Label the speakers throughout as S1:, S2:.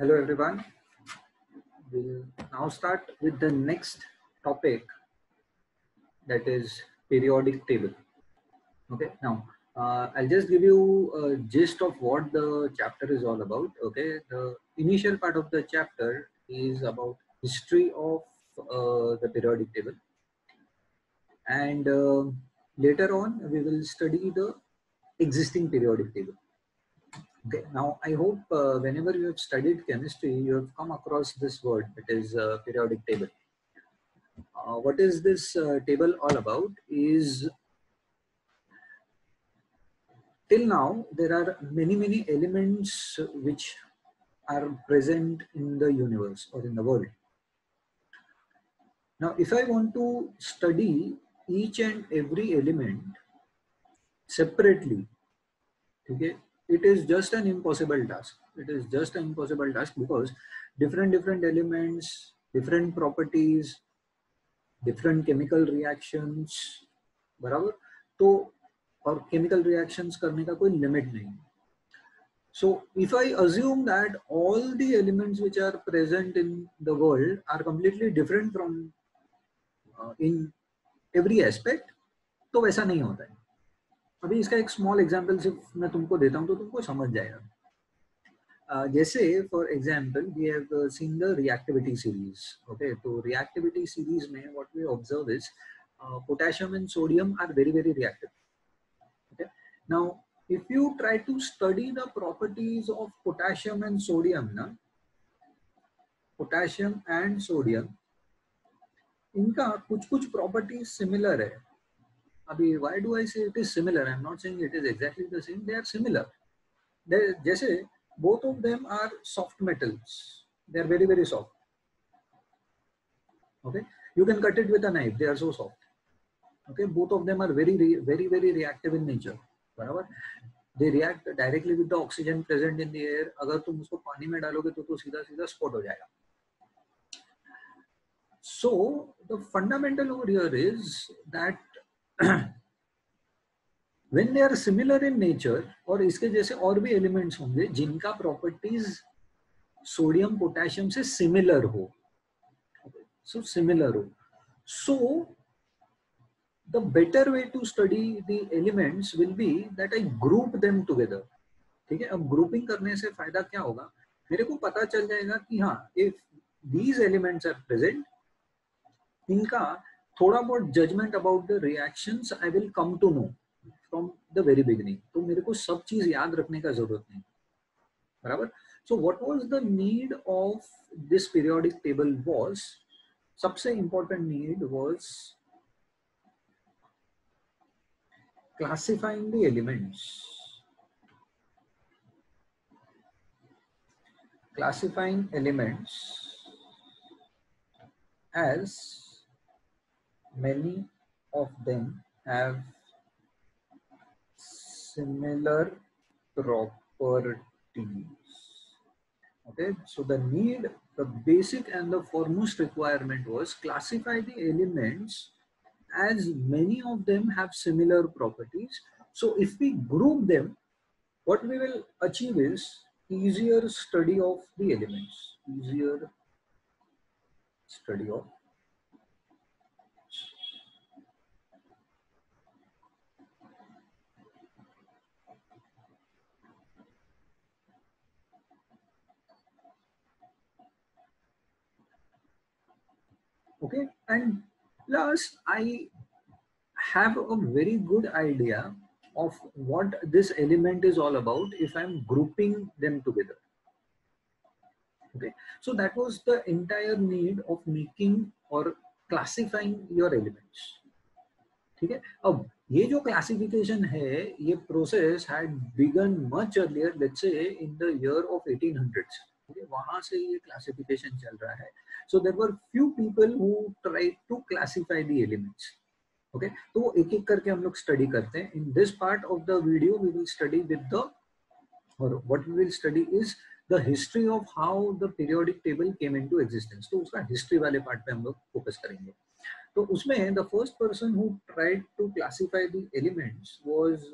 S1: Hello everyone. We'll now start with the next topic that is periodic table. Okay, now uh, I'll just give you a gist of what the chapter is all about. Okay, the initial part of the chapter is about history of uh, the periodic table and uh, later on we will study the existing periodic table Okay, now I hope uh, whenever you have studied chemistry, you have come across this word It is uh, periodic table. Uh, what is this uh, table all about is till now there are many many elements which are present in the universe or in the world. Now if I want to study each and every element separately, okay, it is just an impossible task it is just an impossible task because different different elements different properties different chemical reactions बराबर तो और chemical reactions करने का कोई limit नहीं so if i assume that all the elements which are present in the world are completely different from uh, in every aspect तो वैसा नहीं होता है अभी इसका एक स्मॉल एग्जाम्पल सिर्फ मैं तुमको देता हूँ तो तुमको समझ जाएगा जैसे for example we have seen the reactivity series okay तो रिएक्टिविटी सीरीज में what we observe is potassium and sodium are very very reactive okay now if you try to study the properties of potassium and sodium na potassium and इनका कुछ कुछ properties similar है Abhi, why do I say it is similar? I'm not saying it is exactly the same. They are similar. They, jaise, both of them are soft metals. They are very, very soft. Okay. You can cut it with a knife. They are so soft. Okay. Both of them are very, very, very reactive in nature. बराबर they react directly with the oxygen present in the air. If you put it in water, it will सीधा सीधा so the fundamental over here is that when they are similar in nature or iske jaise aur bhi elements honge jinka properties sodium potassium से similar हो so similar ho so the better way to study the elements will be that I group them together. theek hai ab grouping karne se fayda kya hoga mere ko pata chal jayega ki ha if these elements are present inka थोड़ा बहुत judgement about the reactions I will come to know from the very beginning तो मेरे को सब चीज याद रखने का जरूरत नहीं बराबर so what was the need of this periodic table was सबसे important need was classifying the elements classifying elements as Many of them have similar properties okay so the need the basic and the foremost requirement was classify the elements as many of them have similar properties so if we group them what we will achieve is easier study of the elements easier study of okay and last i have a very good idea of what this element is all about if i'm grouping them together okay so that was the entire need of making or classifying your elements ठीक है अब ये जो classification है ये process had begun much earlier let's say in the year of 1800s थे वहां से ये क्लासिफिकेशन चल रहा है so there were few people who try to classify the elements okay तो एक एक करके हम लोग स्टडी करते हैं in this part of the video we will study with the और what we will study is the history of how the periodic table came into existence तो उसका हिस्ट्री वाले पार्ट पे हम लोग फोकस करेंगे तो उसमें the first person who tried to classify the elements was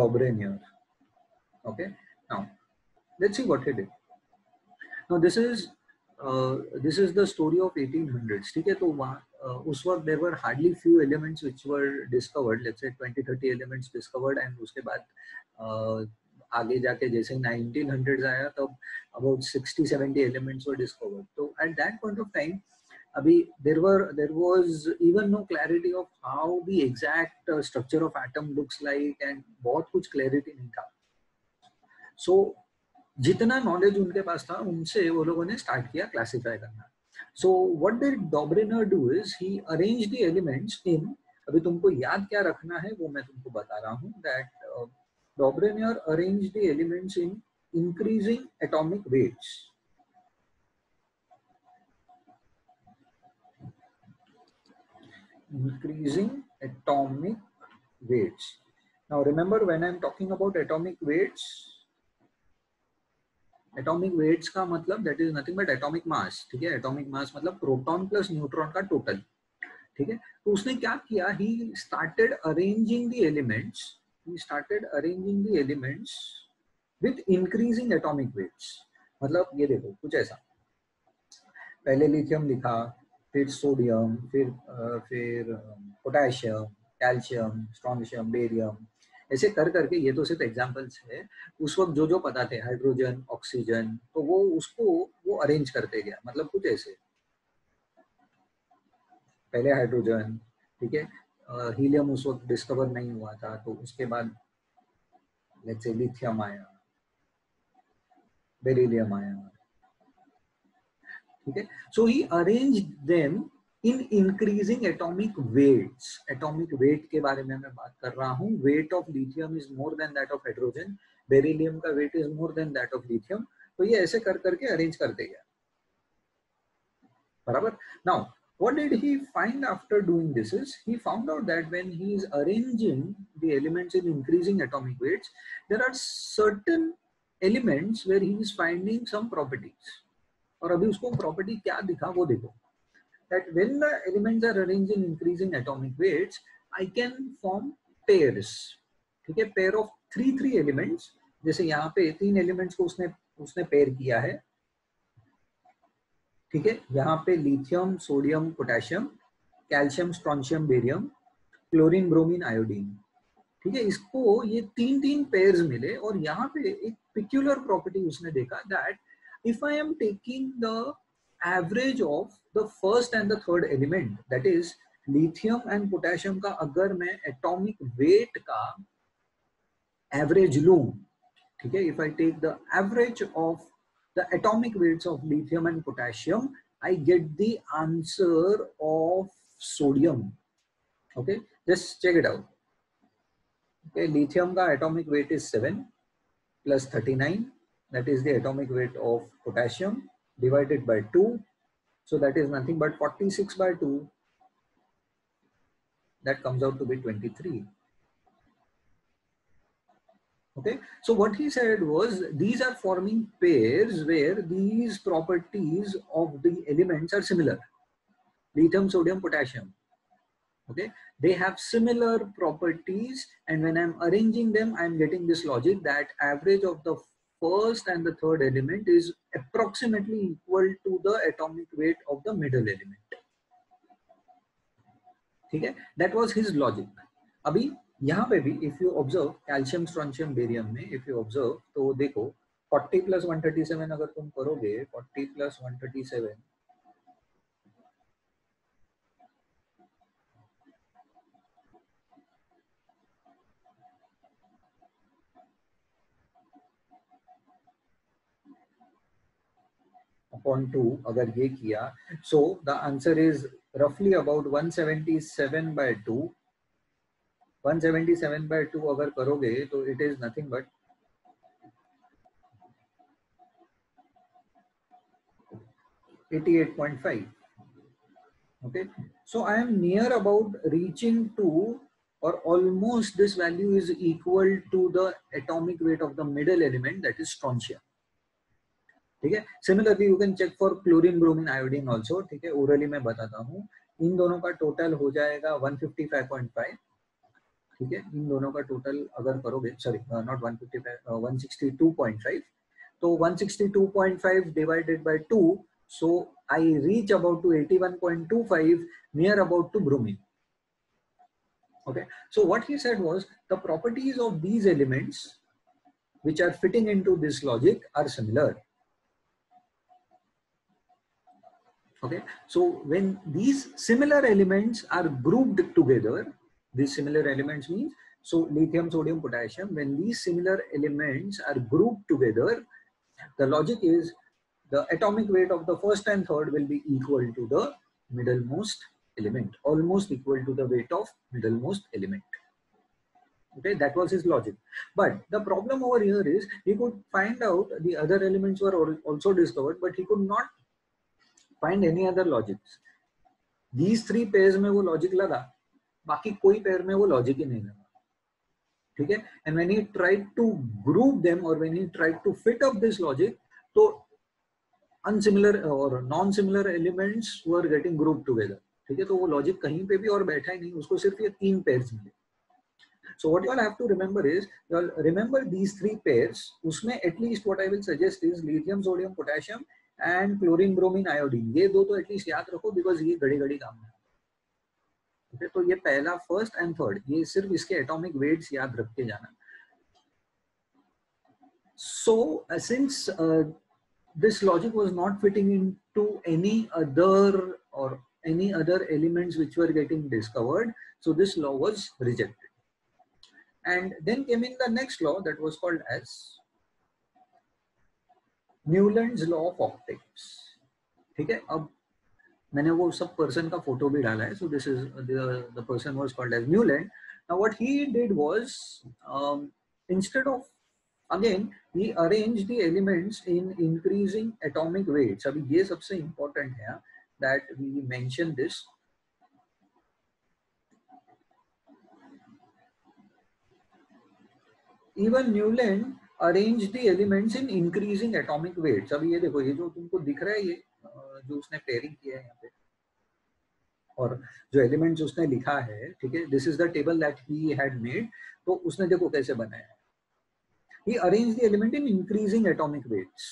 S1: Dobereiner okay now Let's see what he did. Now this is uh, this is the story of 1800s. ठीक uh, there were hardly few elements which were discovered. Let's say 20, 30 elements discovered and उसके बाद uh, आगे जाके जैसे 1900s आया तब about 60, 70 elements were discovered. So at that point of time there were there was even no clarity of how the exact uh, structure of atom looks like and बहुत कुछ clarity in था. So जितना knowledge उनके पास था उनसे वो लोगों ने स्टार्ट किया क्लासीफाई करना so what did Dobereiner do is he arrange the elements in अभी तुमको याद क्या रखना है वो मैं तुमको बता रहा हूँ that Dobereiner arrange the elements in increasing atomic weights increasing atomic weights now remember when i'm talking about atomic weights atomic weights का मतलब that is nothing but atomic mass ठीक है एटॉमिक मास मतलब प्रोटॉन प्लस न्यूट्रॉन का total ठीक है तो उसने क्या किया he started arranging the elements he started arranging the elements with increasing atomic weights मतलब ये देखो कुछ ऐसा पहले लिथियम लिखा फिर सोडियम फिर फिर पोटेशियम कैल्शियम स्ट्रॉन्शियम बेरियम ऐसे कर करके ये तो सिर्फ एग्जाम्पल्स है उस वक्त जो जो पता थे हाइड्रोजन ऑक्सीजन तो वो उसको वो अरेंज करते गया मतलब कुछ ऐसे पहले हाइड्रोजन ठीक है हीलियम उस वक्त डिस्कवर नहीं हुआ था तो उसके बाद लेट्स लिथियम आया बेरिलियम आया ठीक है so he arrange them in increasing atomic weights atomic weight के बारे में मैं बात कर रहा हूँ weight of lithium is more than that of hydrogen beryllium का weight is more than that of lithium तो ये ऐसे कर करके अरेंज कर देगा बराबर now what did he find after doing this is he found out that when he is arranging the elements in increasing atomic weights there are certain elements where he is finding some properties और अभी उसको property क्या दिखा वो देखो that when the elements are arranged in increasing atomic weights, I can form pairs. ठीक है pair of three three elements. जैसे यहाँ पे तीन elements को उसने उसने pair किया है. ठीक है यहाँ पे lithium, sodium, potassium, calcium, strontium, barium, chlorine, bromine, iodine. ठीक है इसको ये तीन तीन पेयर्स मिले और यहाँ पे एक पिक्यूलर प्रॉपर्टी उसने देखा that if I am taking the average of the first and the third element that is lithium and potassium का अगर मैं atomic weight का average लूं ठीक है if I take the average of the atomic weights of lithium and potassium I get the answer of sodium okay just check it out okay lithium ka atomic weight is 7 plus 39 that is the atomic weight of potassium divided by 2. So that is nothing but 46 by 2. That comes out to be 23. Okay, so what he said was these are forming pairs where these properties of the elements are similar. Lithium, sodium, potassium. Okay, they have similar properties and when I'm arranging them, I'm getting this logic that average of the first and the third element is approximately equal to the atomic weight of the middle element ठीक है that was his logic अभी यहाँ पे भी if you observe calcium strontium barium में if you observe तो देखो 40 plus 137 अगर तुम करोगे 40 प्लस 137 upon 2 अगर ये किया so the answer is roughly about 177 by 2 177 by 2 अगर करोगे तो it is nothing but Eighty-eight point five. Okay, so I am near about reaching to or almost this value is equal to the atomic weight of the middle element that is strontium. ठीक है similarly you can check for chlorine bromine iodine also ठीक है orally मैं बताता हूँ इन दोनों का total हो जाएगा 155.5 ठीक है इन दोनों का टोटल अगर करोगे सॉरी नॉट वन फिफ्टी तो 162.5 divided by 2 so I reach about to 81.25 near about to bromine okay so what he said was the properties of these elements which are fitting into this logic are similar Okay, so when these similar elements are grouped together, these similar elements means so lithium, sodium, potassium, when these similar elements are grouped together, the logic is the atomic weight of the first and third will be equal to the middlemost element, almost equal to the weight of middlemost element. Okay, that was his logic. But the problem over here is he could find out the other elements were also discovered, but he could not find any other logic these three pair में वो logic लगा बाकी कोई pair में वो logic ही नहीं लगा ठीक है and when he try to group them और when he try to fit up this logic तो अनसिमिलर और non similar elements were getting group together ठीक है तो वो लॉजिक कहीं पे भी और बैठा ही नहीं उसको सिर्फ ये तीन पेयर मिले so what you all have to remember is you all remember these three pairs usme at least what i will suggest is lithium sodium potassium and chlorine bromine iodine ये दो तो एटलीस्ट याद रखो because ये घड़ी घड़ी काम में ठीक है तो ये पहला फर्स्ट एंड थर्ड ये सिर्फ इसके एटॉमिक वेट्स याद रख के जाना so uh, since uh, this logic was not fitting into any other or any other elements which were getting discovered so this law was rejected and then came in the next law that was called as Newland law of optics ठीक है अब मैंने वो सब person का photo भी डाला है so this is the person was called as Newland now what he did was instead of again he arrange the elements in increasing atomic weights अभी ये सबसे इंपॉर्टेंट है that we mention this even Newland arrange the elements in increasing atomic weights अभी ये देखो ये जो तुमको दिख रहा है ये जो उसने पेयरिंग किया है यहाँ पे और जो एलिमेंट्स उसने लिखा है ठीक है this is the table that he had made तो उसने देखो कैसे बनाया he arrange the element in increasing atomic weights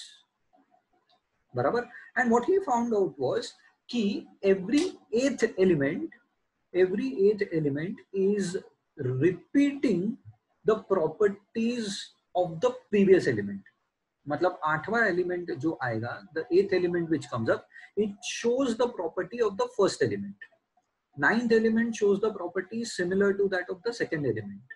S1: बराबर and what he found out was कि every eighth element every eighth element is repeating the properties Of the previous element, मतलब आठवां element जो आएगा the eighth element which comes up it shows the property of the first element ninth element shows the properties similar to that of the second element.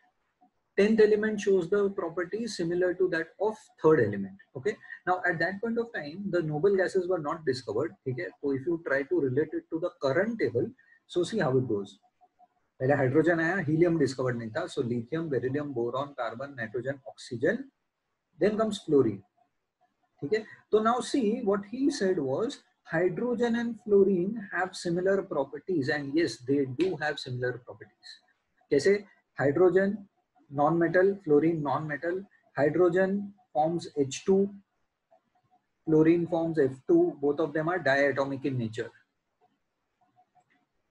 S1: Tenth element shows the properties similar to that of third element. Okay. Now at that point of time, the noble gases were not discovered. Okay. So if you try to relate it to the current table, so see how it goes. पहले hydrogen आया helium discovered नहीं था so lithium beryllium boron carbon nitrogen oxygen then comes fluorine ठीक है तो now see what he said was hydrogen and fluorine have similar properties and yes they do have similar properties कैसे hydrogen non metal fluorine non metal hydrogen forms H two forms F two both of them are diatomic in nature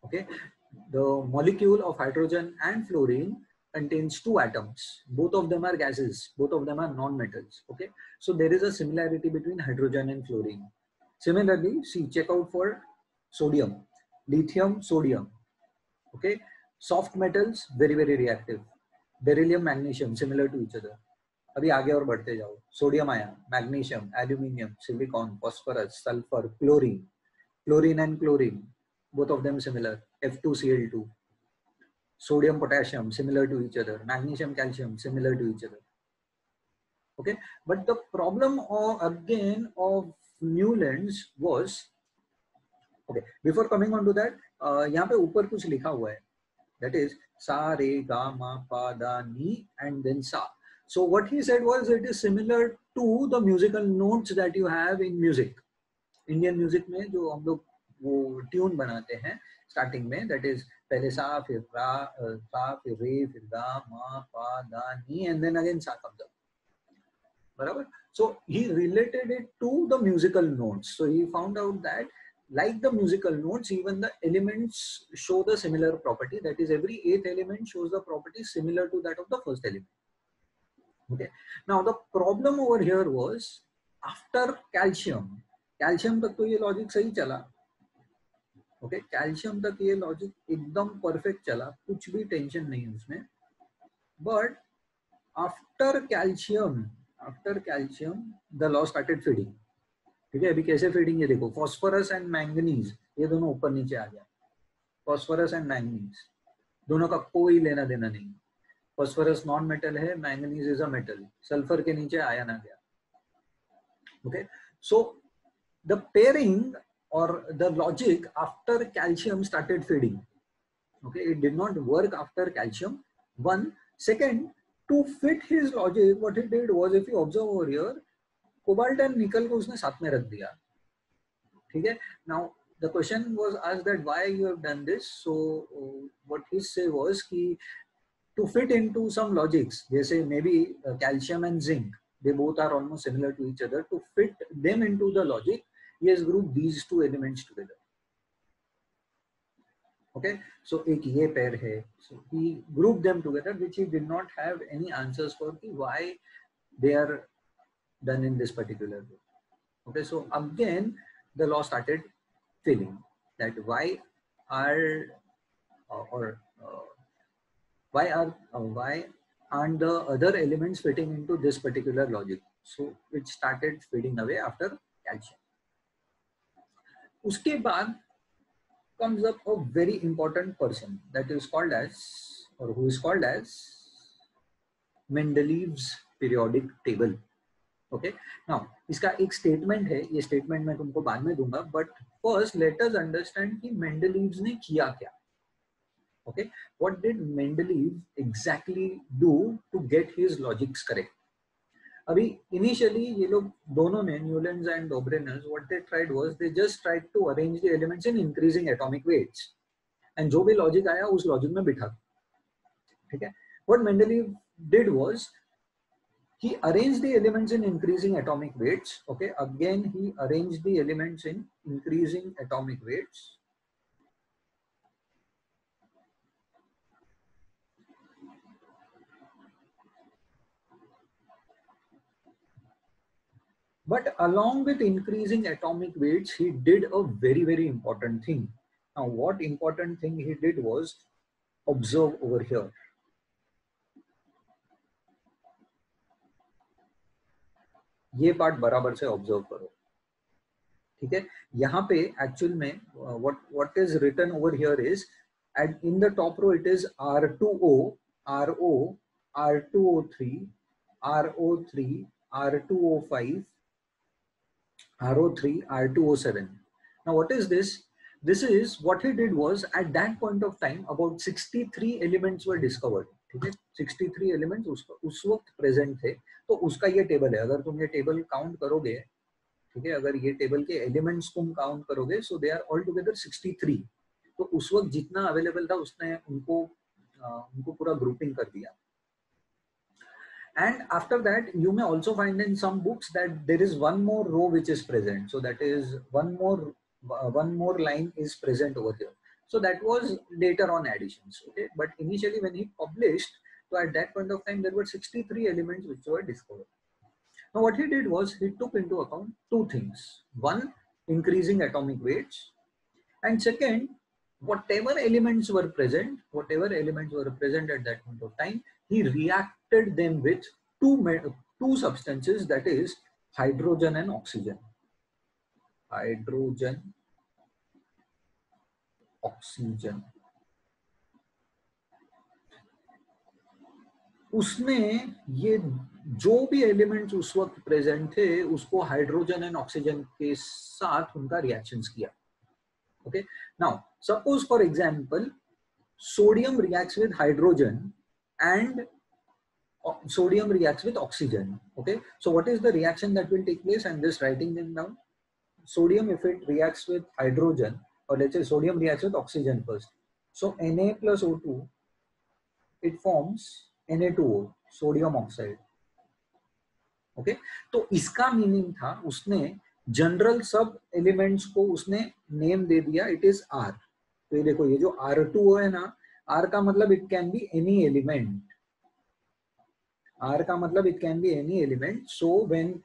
S1: okay The molecule of hydrogen and fluorine contains two atoms. Both of them are gases. Both of them are non-metals. Okay. So there is a similarity between hydrogen and fluorine. Similarly, see, check out for sodium, lithium, sodium. Okay. Soft metals, very, very reactive. Beryllium, magnesium, similar to each other. अभी आगे और बढ़ते जाओ Sodium आया Magnesium, aluminium, silicon, phosphorus, sulphur, chlorine, chlorine and chlorine, both of them similar. F2Cl2. Sodium, potassium, similar to each other. Magnesium, calcium, similar to each other. Okay, but the problem of, again of Newlands was okay. Before coming on to that, uh, यहाँ पे ऊपर कुछ That is sa re ga ma pa da ni and then sa. So what he said was it is similar to the musical notes that you have in music. Indian music में जो वो tune बनाते हैं starting में that is पहले सा फिर रा सा फिर रे फिर दा मा पा दा नी एंड देन अगेन सा कब बराबर so he related it to the musical notes so he found out that like the musical notes even the elements show the similar property that is every eighth element shows the property similar to that of the first element okay now the problem over here was after calcium calcium तक तो ये logic सही चला okay calcium तक ये logic एकदम perfect चला कुछ भी टेंशन नहीं उसमें but after calcium after calcium the law started feeding ठीक है अभी कैसे फीडिंग है देखो फॉस्फोरस एंड मैंगनीज ये दोनों ऊपर नीचे आ गया फॉस्फोरस एंड मैंगनीज दोनों का कोई लेना देना नहीं फॉस्फोरस नॉन मेटल है manganese is a metal sulphur के नीचे आया ना गया okay so the pairing or the logic after calcium started fading. Okay, it did not work after calcium. One second, to fit his logic, what he did was, if you observe over here, cobalt and nickel को उसने साथ में रख Okay. Now the question was asked that why you have done this. So uh, what he say was कि to fit into some logics, they say maybe uh, calcium and zinc, they both are almost similar to each other. To fit them into the logic, he has grouped these two elements together okay so ek ye pair hai so he grouped them together which he did not have any answers for ki why they are done in this particular way okay so again the law started filling that why are uh, or uh, why are uh, why aren't the other elements fitting into this particular logic so it started fading away after calcium उसके बाद comes up a very important person that is called as और who is called as Mendeleev's periodic table okay now इसका एक statement है ये statement मैं तुमको बाद में दूंगा but first let us understand कि मेंडलीव्स ने किया क्या okay what did Mendeleev exactly do to get his logics correct अभी इनिशियली ये लोग दोनों ने and Dobereiner's what they tried was they tried to arrange the elements in increasing atomic weights and जो भी लॉजिक आया उस लॉजिक में बिठा ठीक है what Mendeleev did was he arranged the elements in increasing atomic weights okay again he arranged the elements in increasing atomic weights But along with increasing atomic weights, he did a very, very important thing. Now, what important thing he did was observe over here. ये part बराबर से observe करो ठीक है यहाँ पे actual में what what is written over here is and in the top row it is R two O R O R two O three R O three R two O five RO3, R207. Now what is this? This is what he did was at that point of time about 63 elements were discovered. ठीक है 63 elements उसका उस वक्त present थे तो उसका ये table है अगर तुम ये टेबल काउंट करोगे ठीक है अगर ये टेबल के एलिमेंट्स तुम काउंट करोगे so they are all together 63 तो उस वक्त जितना अवेलेबल था उसने उनको आ, उनको पूरा ग्रुपिंग कर दिया and after that you may also find in some books that there is one more row which is present so that is one more uh, one more line is present over here so that was later on additions okay but initially when he published so at that point of time there were 63 elements which were discovered now what he did was he took into account two things one increasing atomic weights and second whatever elements were present whatever elements were present at that point of time he reacted them with two, two substances that is hydrogen and oxygen. Hydrogen, oxygen. उसने ये जो भी elements उस वक्त present थे उसको hydrogen and oxygen के साथ उनका रिएक्शन किया okay now suppose for example sodium reacts with hydrogen and sodium reacts with oxygen okay so what is the reaction that will take place and this writing them down sodium if it reacts with hydrogen or let's say sodium reacts with oxygen first so na plus o2 it forms na2o sodium oxide okay okay? तो इसका meaning था उसने general सब elements को उसने name दे दिया it is R तो ये देखो ये जो आर टू है ना आर का मतलब it can be any element R का मतलब it can be any element so when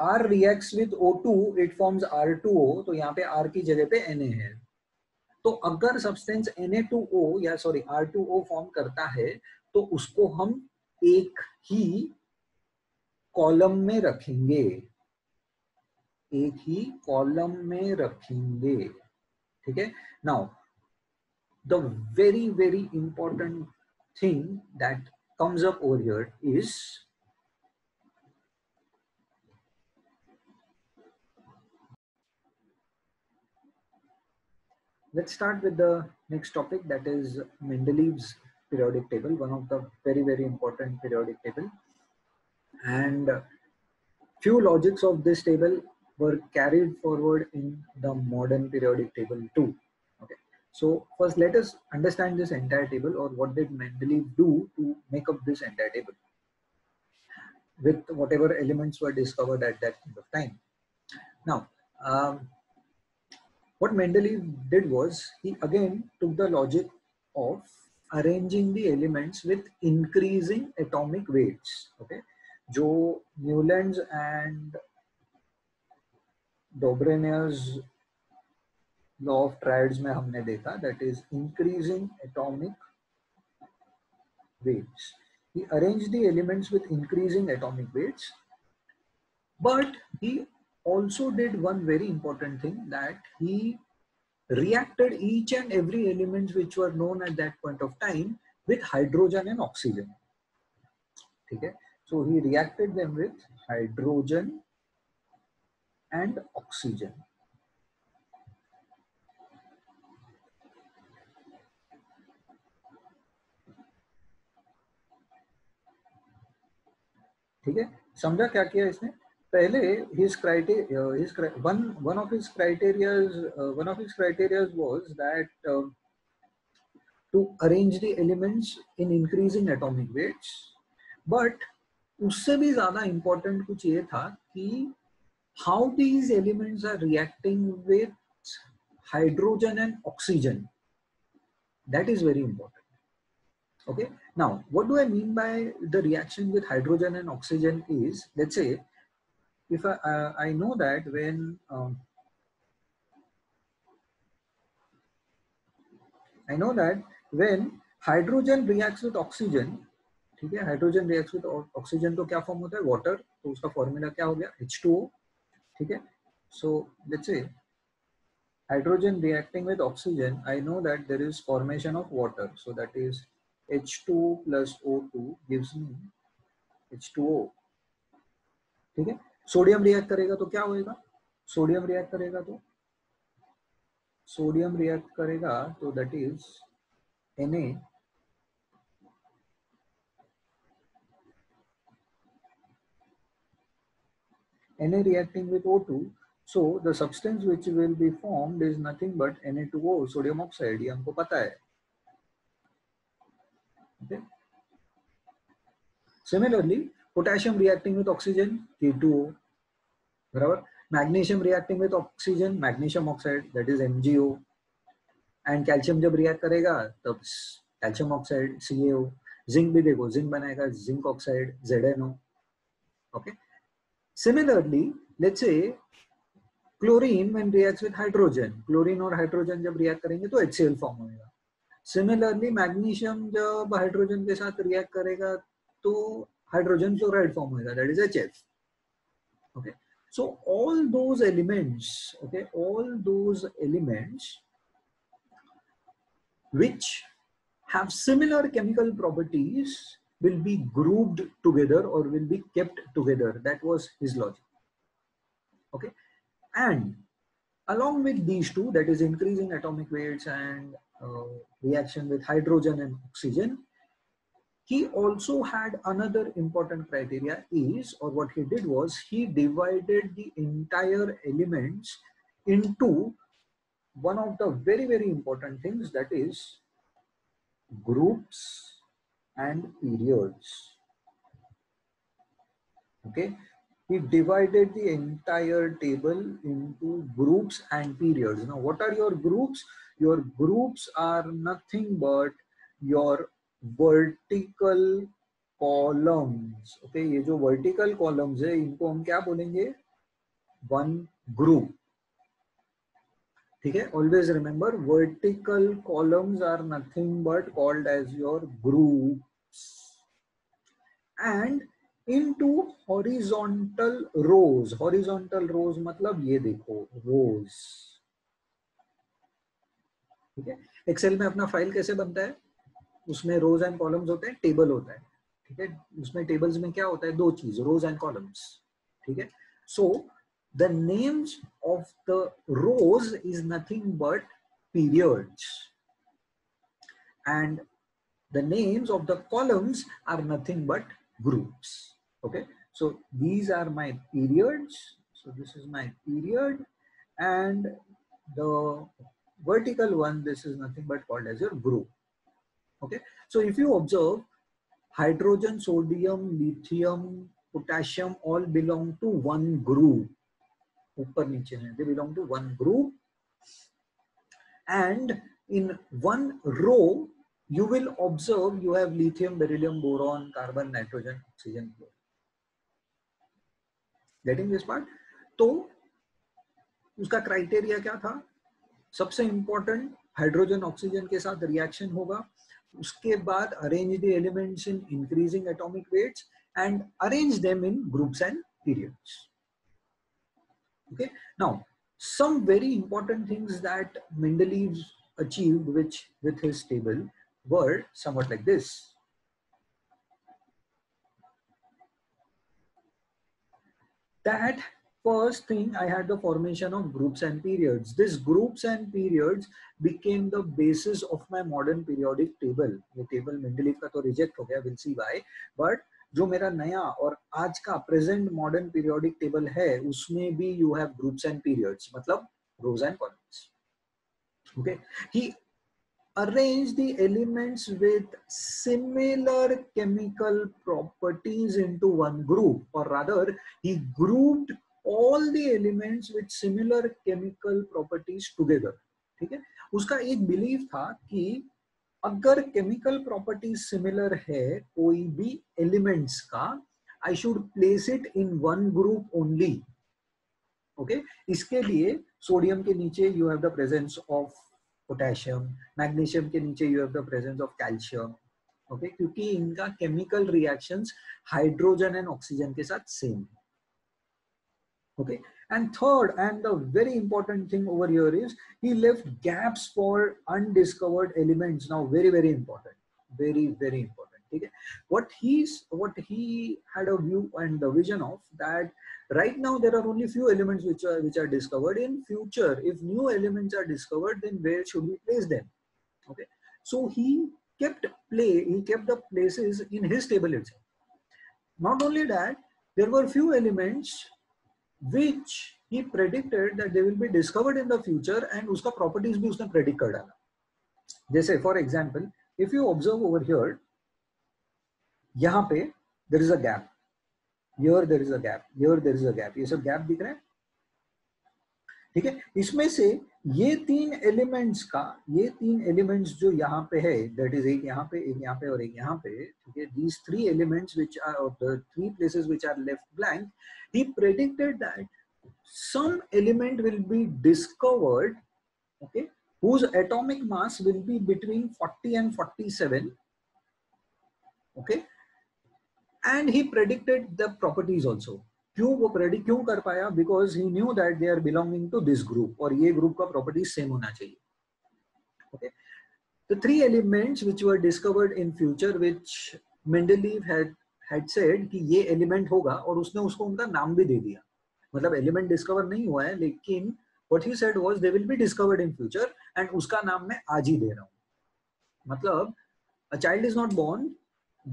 S1: R with with two it forms O तो यहाँ पे आर की जगह पे ए है तो अगर सब्सटेंस ओ या sorry R two O form करता है तो उसको हम एक ही कॉलम में रखेंगे एक ही कॉलम में रखेंगे ठीक है now the very very important thing that comes up over here is let's start with the next topic that is Mendeleev's periodic table one of the very very important periodic table and few logics of this table were carried forward in the modern periodic table too so first let us understand this entire table or what did Mendeleev do to make up this entire table with whatever elements were discovered at that point of time. Now, um, what Mendeleev did was he again took the logic of arranging the elements with increasing atomic weights. Okay, Joe Newlands and Dobrener's law of triads में हमने देखा that is increasing atomic weights. He arranged the elements with increasing atomic weights. But he also did one very important thing that he reacted each and every elements which were known at that point of time with hydrogen and oxygen. Okay? So he reacted them with hydrogen and oxygen. ठीक है समझा क्या किया इसने पहले his criterias was that to arrange the elements in increasing atomic weight but उससे भी ज्यादा इंपॉर्टेंट कुछ ये था कि how these elements are reacting with hydrogen and oxygen that is very important okay now what do i mean by the reaction with hydrogen and oxygen is let's say if i uh, know that when um, i know that when hydrogen reacts with oxygen ठीक है hydrogen react with oxygen तो क्या form होता है water तो उसका H2O ठीक है so let's say hydrogen reacting with oxygen I know that there is formation of water so H2O plus O2 gives me H2O ठीक है सोडियम रिएक्ट करेगा तो क्या होएगा सोडियम रिएक्ट करेगा तो सोडियम रिएक्ट करेगा तो that is Na Na reacting with O2 so the substance which will be formed is nothing but Na2O sodium oxide ये हमको पता है Okay. Similarly, potassium reacting with oxygen, K2O, whatever. Magnesium reacting with oxygen, magnesium oxide, that is MgO. And calcium जब react करेगा तब calcium oxide see zinc भी देखो zinc बनाएगा zinc oxide Z okay similarly let's say chlorine when reacts with hydrogen chlorine और hydrogen जब react करेंगे तो एच फॉर्म होगा सिमिलरली मैग्नीशियम जब हाइड्रोजन के साथ रिएक्ट करेगा तो हाइड्रोजन फ्लोराइड फॉर्म होगा that is H okay so all those elements okay all those elements which have similar chemical properties will be grouped together or will be kept together that was his logic okay and along with these two that is increasing atomic weights and Uh, reaction with hydrogen and oxygen he also had another important criteria is or what he did was he divided the entire elements into one of the very very important things that is groups and periods okay he divided the entire table into groups and periods now what are your groups your groups are nothing but your vertical columns okay ye jo vertical columns hai inko hum kya bolenge one group theek hai always remember vertical columns are nothing but called as your groups and into horizontal rows horizontal rows मतलब ये देखो rows ठीक है Excel में अपना file कैसे बनता है उसमें रोज एंड कॉलम्स होते हैं टेबल होता है ठीक है उसमें टेबल्स में क्या होता है दो चीज रोज एंड कॉलम्स ठीक है so the names of the rows is nothing but periods and the names of the columns are nothing but groups okay so these are my periods so this is my period and the vertical one, this is nothing but called as your group Okay, so if you observe, hydrogen, sodium, lithium, potassium all belong to one group. upar niche, they belong to one group. And in one row, you will observe you have lithium, beryllium, boron, carbon, nitrogen, oxygen. Getting this part? to uska criteria kya tha सबसे important hydrogen oxygen के साथ reaction होगा उसके बाद arrange the elements in increasing atomic weights and arrange them in groups and periods okay now some very important things that Mendeleev achieved which with his table were somewhat like this that first thing I had the formation of groups and periods. This groups and periods became the basis of my modern periodic table. ये table Mendeleev ka to reject ho gaya we'll see why. But जो मेरा नया और आज का present modern periodic table है उसमें भी you have groups and periods मतलब rows and columns okay he arrange the elements with similar chemical properties into one group और rather he grouped all the elements with similar chemical properties together ठीक है उसका एक believe था कि अगर chemical properties similar है कोई भी एलिमेंट्स का I should place it in one group only okay इसके लिए सोडियम के नीचे you have the presence of potassium magnesium के नीचे you have the presence of calcium okay क्योंकि इनका chemical reactions hydrogen and oxygen के साथ सेम है Okay. And third, and the very important thing over here is he left gaps for undiscovered elements. Now, very, very important. Very, very important. Okay. What he's what he had a view and the vision of that right now there are only few elements which are which are discovered. In future, if new elements are discovered, then where should we place them? Okay. So he kept play, he kept the places in his table itself. Not only that, there were few elements which he predicted that they will be discovered in the future and उसका properties भी उसने predict कर डाला जैसे for example if you observe over here यहाँ पे there is a gap here there is a gap here there is a gap ये सब gap दिख रहा है ठीक है इसमें से ये तीन एलिमेंट्स का ये तीन एलिमेंट्स जो यहाँ पे है दैट इज एक यहाँ पे एक यहाँ पे और एक यहाँ पे ठीक है these three elements which are of three places which are left blank he predicted that some element will be discovered okay whose atomic mass will be between 40 and 47 okay and he predicted the properties also क्यों वो predict क्यों कर पाया because he knew that they are belonging to this group और ये group का property same होना चाहिए the three elements which were discovered in future which mendeleev had had said कि ये एलिमेंट होगा और उसने उसको उनका नाम भी दे दिया मतलब एलिमेंट डिस्कवर नहीं हुआ है लेकिन what he said was they will be discovered in future and उसका नाम मैं आज ही दे रहा हूं मतलब a child is not born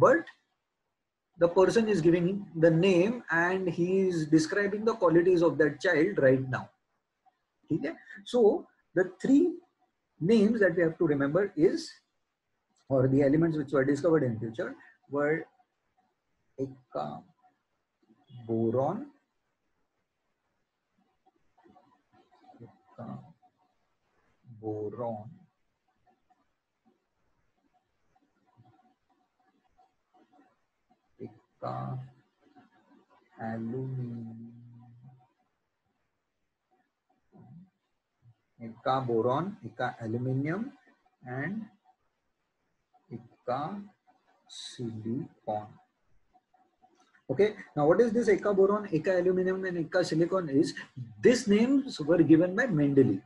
S1: but the person is giving the name and he is describing the qualities of that child right now okay so the three names that we have to remember is or the elements which were discovered in future were ekka, boron ekka, boron का aluminium एक का boron एक का aluminium and एक का silicon okay now what is this एक का boron एक का एल्यूमिनियम एंड एक का silicon is this name were given by Mendeleev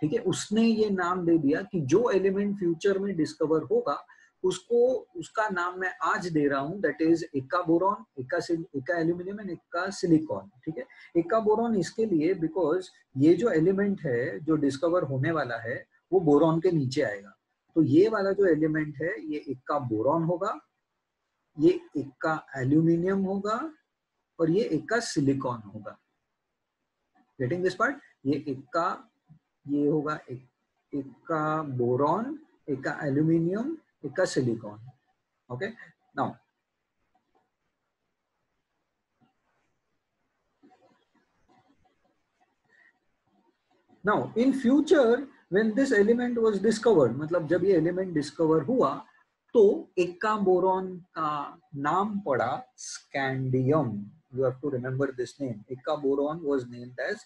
S1: ठीक है उसने ये नाम दे दिया कि जो एलिमेंट फ्यूचर में डिस्कवर होगा उसको उसका नाम मैं आज दे रहा हूं दैट इज इक्का बोरॉन इक्का इक्का एल्यूमिनियम एंड इक्का सिलिकॉन ठीक है इक्का बोरॉन इसके लिए बिकॉज ये जो एलिमेंट है जो डिस्कवर होने वाला है वो बोरॉन के नीचे आएगा तो ये वाला जो एलिमेंट है ये इक्का बोरॉन होगा ये इक्का एल्यूमिनियम होगा और ये इक्का सिलिकॉन होगा गेटिंग दिस पार्ट ये इक्का ये होगा इक्का बोरॉन इक्का एल्यूमिनियम एक silicon okay now now in future when this element was discovered मतलब जब ये element discover हुआ तो इक्का बोरॉन का नाम पड़ा scandium you have to remember this name इक्का boron was named as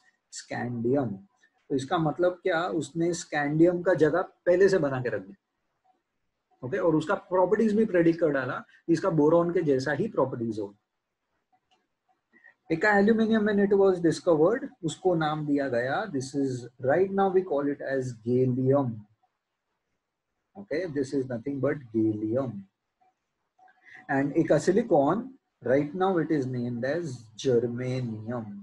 S1: scandium तो इसका मतलब क्या उसने स्कैंडियम का जगह पहले से बना के रख दिया ओके और उसका प्रॉपर्टीज भी प्रेडिक्ट कर डाला इसका बोरॉन के जैसा ही प्रॉपर्टीज हो एक एल्यूमिनियम में इट वॉज डिस्कवर्ड उसको नाम दिया गया this is right now we call it as gallium okay this is nothing but gallium and एक silicon right now it is named as germanium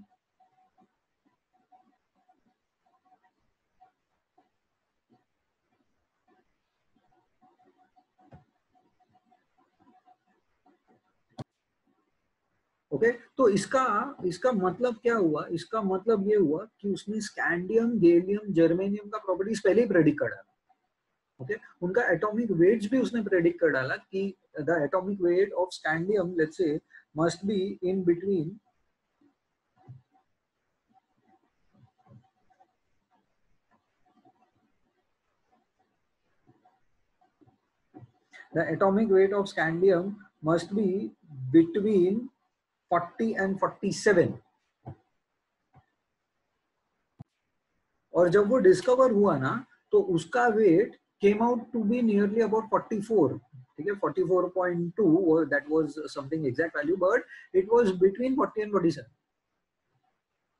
S1: okay okay? तो इसका इसका मतलब क्या हुआ इसका मतलब ये हुआ कि उसने स्कैंडियम गेलियम जर्मेनियम का प्रॉपर्टीज पहले ही प्रेडिक्ट कर डाला ओके okay? उनका एटॉमिक वेट्स भी उसने प्रेडिक्ट कर डाला कि the atomic weight of scandium let's say must be in between the atomic weight of scandium must be between 40 and 47 और जब वो डिस्कवर हुआ ना तो उसका weight came out to be nearly about 44 ठीक है 44.2 that was something exact value but it was between 40 and 47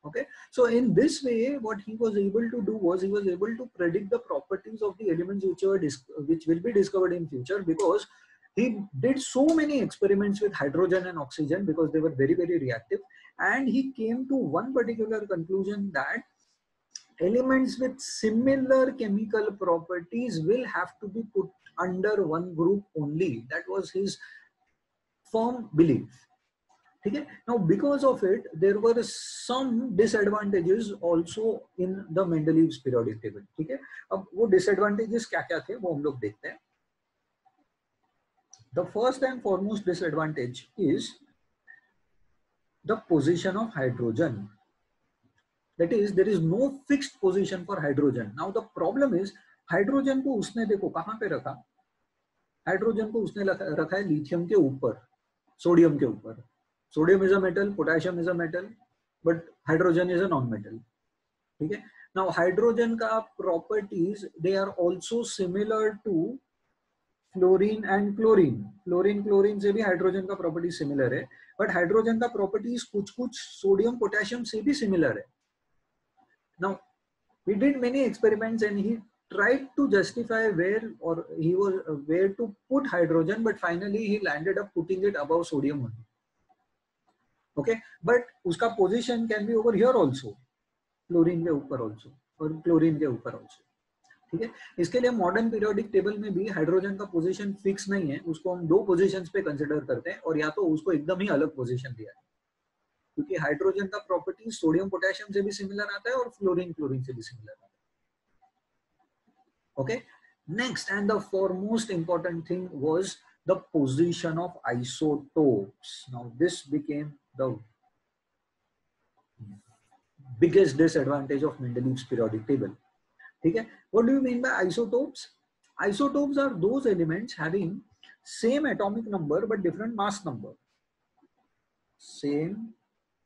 S1: okay so in this way what he was able to do was he was able to predict the properties of the elements which were which will be discovered in future because He did so many experiments with hydrogen and oxygen because they were very, very reactive. And he came to one particular conclusion that elements with similar chemical properties will have to be put under one group only. That was his firm belief. Okay? Now, because of it, there were some disadvantages also in the Mendeleev's periodic table. Okay. है अब disadvantages क्या क्या थे वो हम लोग The first and foremost disadvantage is the position of hydrogen. That is, there is no fixed position for hydrogen. Now the problem is hydrogen को उसने देखो कहाँ पे रखा हाइड्रोजन को उसने रखा है लिथियम के ऊपर सोडियम के ऊपर sodium is a metal potassium is a metal but hydrogen is a non metal ठीक है नाउ हाइड्रोजन का properties they are also similar to fluorine and chlorine fluorine chlorine से भी हाइड्रोजन का प्रॉपर्टी सिमिलर है but hydrogen का properties कुछ कुछ सोडियम पोटेशियम से भी सिमिलर है now we did many experiments and he tried to justify where और he was where to put hydrogen but finally he landed up putting it above sodium only okay but उसका position can be over here also chlorine के ऊपर also और chlorine के ऊपर also ठीक है इसके लिए मॉडर्न पीरियोडिक टेबल में भी हाइड्रोजन का पोजीशन फिक्स नहीं है उसको हम दो पोजीशन पे कंसिडर करते हैं और या तो उसको एकदम ही अलग पोजीशन दिया है क्योंकि हाइड्रोजन का प्रॉपर्टी सोडियम पोटेशियम से भी सिमिलर आता है और फ्लोरिन क्लोरिन से भी सिमिलर आता है okay next and the for most important thing was the position of isotopes. Now this became the biggest disadvantage of Mendeleev's periodic table. ठीक है What do you mean by isotopes? Isotopes are those elements having same atomic number but different mass number. Same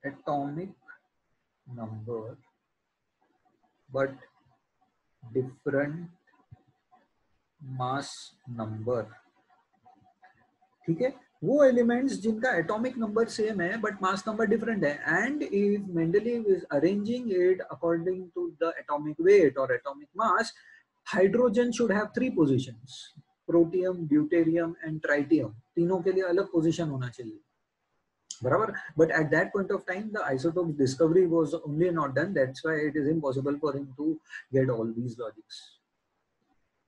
S1: atomic number but different mass number. ठीक है वो elements जिनका atomic number same है but mass number different है and if Mendeleev is arranging it according to the atomic weight और atomic mass hydrogen should have three positions protium deuterium and tritium तीनों के लिए अलग पोजीशन होना चाहिए बराबर but at that point of time the isotope discovery was only not done that's why it is impossible for him to get all these logics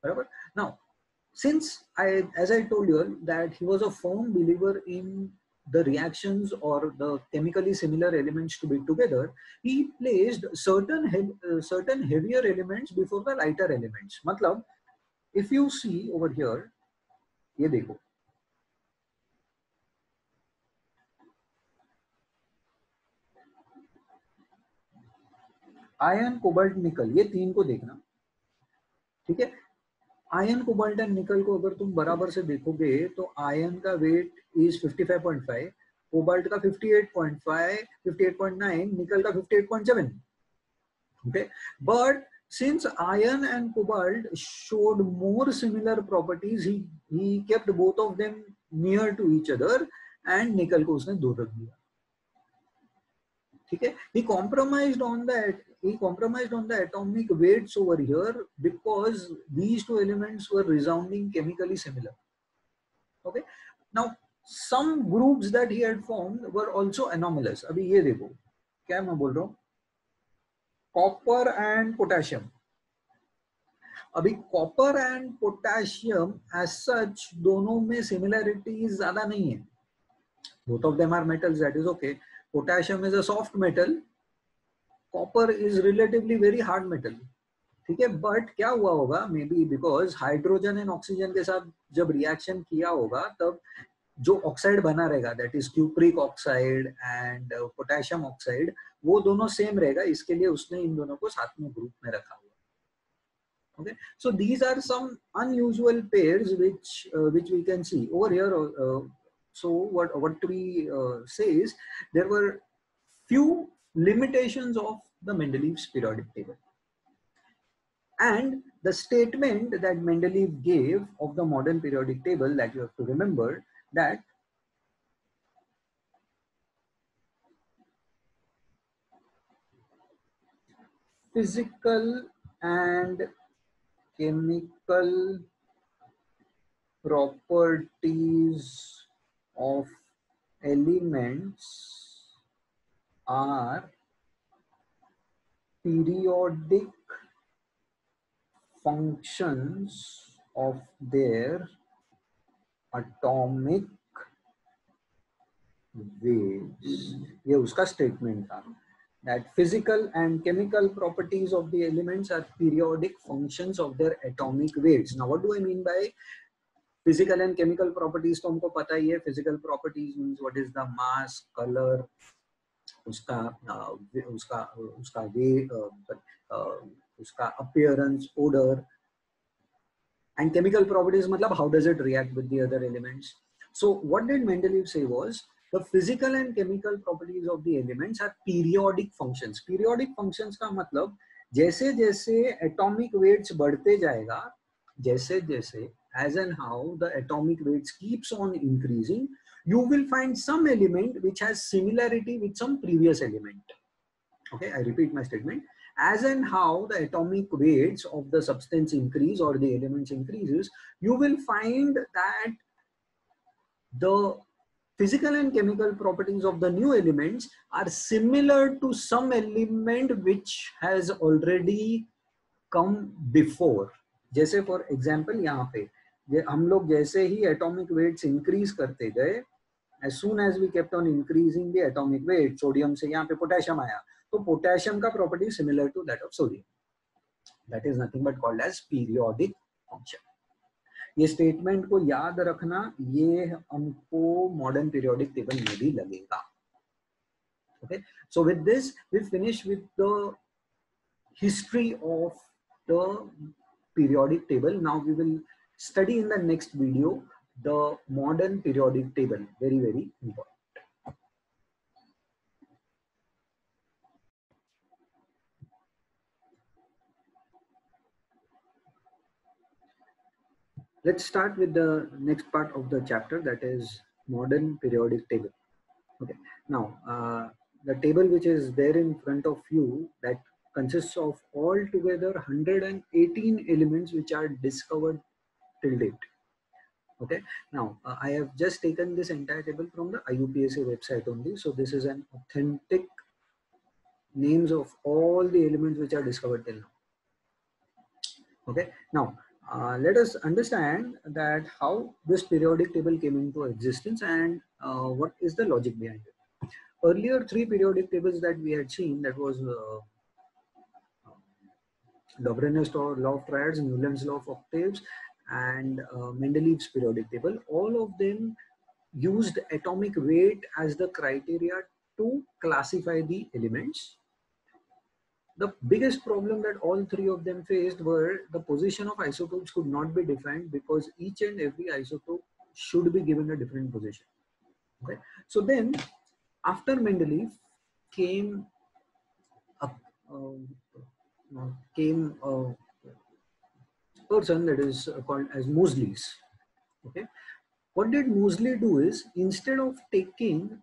S1: बराबर now since I, as I told you, that he was a firm believer in the reactions or the chemically similar elements to be together, he placed certain he- uh, certain heavier elements before the lighter elements. Matlab, if you see over here, ye dekho. Iron cobalt nickel ये तीन को देखना ठीक है iron cobalt and nickel को अगर तुम बराबर से देखोगे तो आयन का वेट इज 55.5 कोबाल्ट का 58.5 58.9 निकल का 58.7 okay but since iron and cobalt showed more similar properties he he kept both of them near to each other and nickel को उसने दो रख दिया ठीक है he compromised on that he compromised on the atomic weights over here because these two elements were resounding chemically similar okay now some groups that he had formed were also anomalous अभी ये देखो क्या मैं बोल रहा हूं copper and potassium अभी copper and potassium as such दोनों में सिमिलैरिटीज ज्यादा नहीं है both of them are metals that is okay potassium is a soft metal copper is relatively very hard metal ठीक है बट क्या हुआ होगा may be because hydrogen and oxygen के साथ जब रिएक्शन किया होगा तब जो ऑक्साइड बना रहेगा that is cupric oxide and potassium oxide वो दोनों सेम रहेगा इसके लिए उसने इन दोनों को साथ में ग्रुप में रखा हुआ okay so these are some unusual pairs which which we can see over here So what what we uh, say is there were few limitations of the Mendeleev's periodic table. And the statement that Mendeleev gave of the modern periodic table that you have to remember that physical and chemical properties of elements are periodic functions of their atomic waves. ये उसका statement था that physical and chemical properties of the elements are periodic functions of their atomic waves. Now, what do I mean by physical and chemical properties तो हमको पता ही है physical properties means what is the mass colour उसका उसका उसका वे उसका appearance odour and chemical properties मतलब how does it react with the other elements so what did Mendeleev say was the physical and chemical properties of the elements are periodic functions periodic functions का मतलब जैसे जैसे atomic weights बढ़ते जाएगा जैसे जैसे as and how the atomic weights keeps on increasing, you will find some element which has similarity with some previous element. Okay, I repeat my statement. As and how the atomic weights of the substance increase or the elements increases, you will find that the physical and chemical properties of the new elements are similar to some element which has already come before. जैसे for example यहाँ पे ये हम लोग जैसे ही atomic weights increase करते गए as soon as we kept on increasing the atomic weight sodium से यहाँ पे पोटेशियम आया तो पोटेशियम का property similar to that of sodium that is nothing but called as periodic function ये स्टेटमेंट को याद रखना ये हमको मॉडर्न पीरियोडिक टेबल में भी लगेगा okay so with this we finish with the history of the periodic table now we will study in the next video the modern periodic table. Very, very important. Let's start with the next part of the chapter that is modern periodic table. Okay, now uh, the table which is there in front of you that consists of altogether 118 elements which are discovered till date okay now uh, i have just taken this entire table from the IUPAC website only so this is an authentic names of all the elements which are discovered till now okay now uh, let us understand that how this periodic table came into existence and uh, what is the logic behind it earlier three periodic tables that we had seen that was uh, Dobryna's law of triads, Newland's law of octaves, and uh, Mendeleev's periodic table, all of them used atomic weight as the criteria to classify the elements. The biggest problem that all three of them faced were the position of isotopes could not be defined because each and every isotope should be given a different position. Okay. So then after Mendeleev came up, uh, uh came uh, person that is called as Mosley's. Okay. What did Mosley do is instead of taking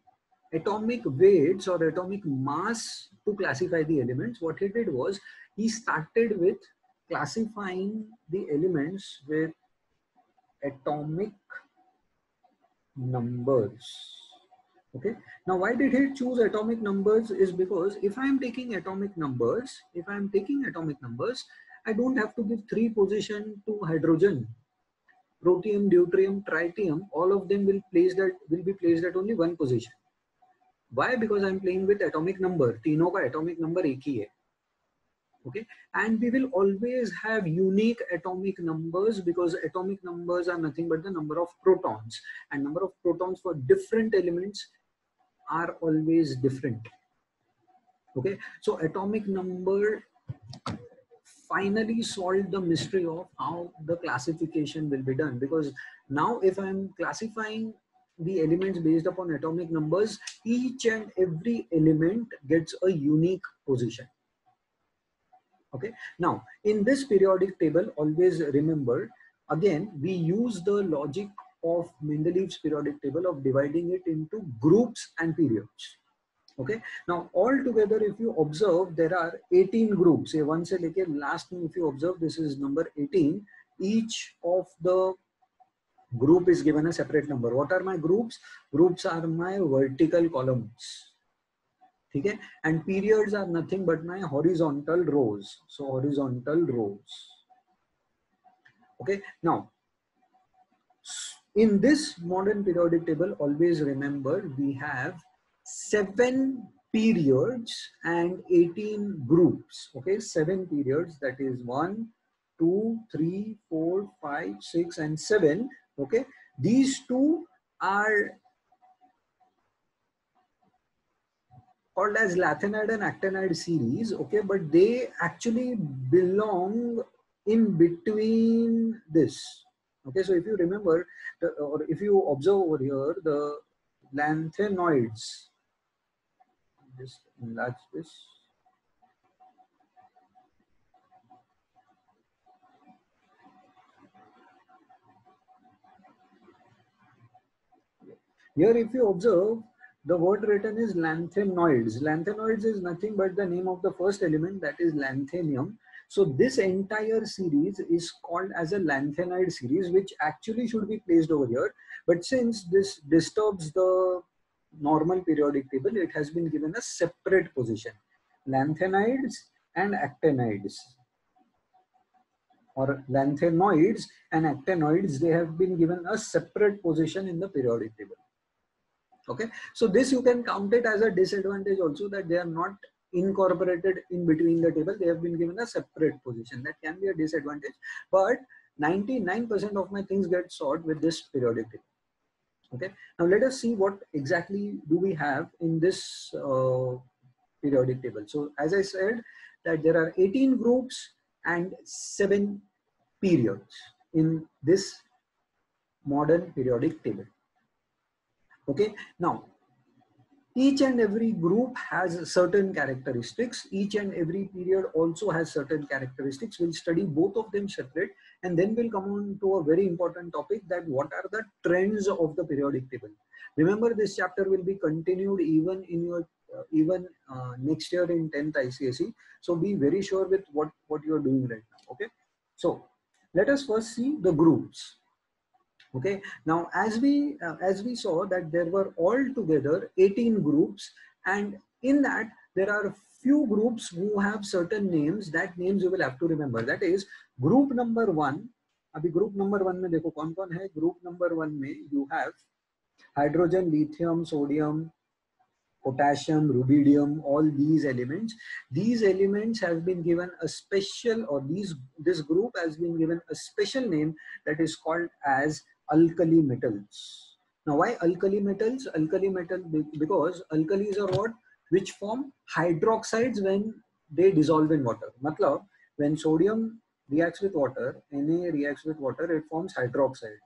S1: atomic weights or atomic mass to classify the elements, what he did was he started with classifying the elements with atomic numbers okay now why did he choose atomic numbers is because if i am taking atomic numbers if i am taking atomic numbers I don't have to give three position to hydrogen. Protium, deuterium, tritium, all of them will place that will be placed at only one position. Why? Because I'm playing with atomic number. Tino ka atomic number ek ही Okay, and we will always have unique atomic numbers because atomic numbers are nothing but the number of protons, and number of protons for different elements are always different. Okay, so atomic number finally solved the mystery of how the classification will be done because now if i'm classifying the elements based upon atomic numbers each and every element gets a unique position okay now in this periodic table always remember again we use the logic of Mendeleev's periodic table of dividing it into groups and periods okay now all together, if you observe there are 18 groups say one say like last if you observe this is number 18 each of the group is given a separate number what are my groups groups are my vertical columns okay and periods are nothing but my horizontal rows so horizontal rows okay now in this modern periodic table always remember we have seven periods and 18 groups. Okay, seven periods that is one, two, three, four, five, six, and seven. Okay, these two are called as lanthanide and actinide series. Okay, but they actually belong in between this. Okay, so if you remember, the, or if you observe over here, the lanthanoids just enlarge this Here, if you observe, the word written is lanthanoids. Lanthanoids is nothing but the name of the first element that is lanthanium. So this entire series is called as a lanthanide series, which actually should be placed over here. But since this disturbs the normal periodic table, it has been given a separate position. Lanthanides and actinides or lanthanoids and actinoids, they have been given a separate position in the periodic table. Okay, so this you can count it as a disadvantage also that they are not incorporated in between the table. They have been given a separate position. That can be a disadvantage, but 99% of my things get sorted with this periodic table. Okay. Now let us see what exactly do we have in this uh, periodic table. So as I said that there are 18 groups and seven periods in this modern periodic table. Okay. Now each and every group has certain characteristics. Each and every period also has certain characteristics. We'll study both of them separate and then we'll come on to a very important topic that what are the trends of the periodic table remember this chapter will be continued even in your uh, even uh, next year in 10th ICSE so be very sure with what what you are doing right now okay so let us first see the groups okay now as we uh, as we saw that there were all together 18 groups and in that there are few groups who have certain names that names you will have to remember that is group number one group number one one में देखो कौन कौन है number one one you have hydrogen, lithium, sodium, potassium, rubidium, all these elements. These elements have been given a special or these this group has been given a special name that is called as alkali metals. Now why alkali metals? Alkali metal because alkalis are what? which form hydroxides when they dissolve in water. Matlab, when sodium reacts with water, Na reacts with water, it forms hydroxide.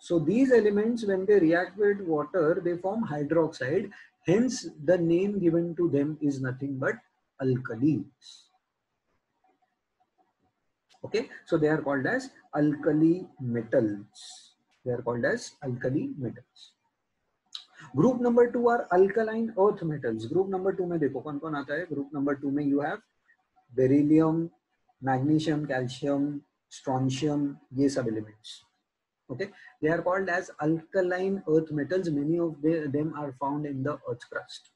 S1: So these elements, when they react with water, they form hydroxide. Hence, the name given to them is nothing but alkalis. Okay, so they are called as alkali metals. They are called as alkali metals. Group number two are alkaline earth metals group number two में देखो कौन कौन आता है group number two में you have beryllium magnesium calcium strontium ये सब elements okay they are called as alkaline earth metals many of them are found in the earth crust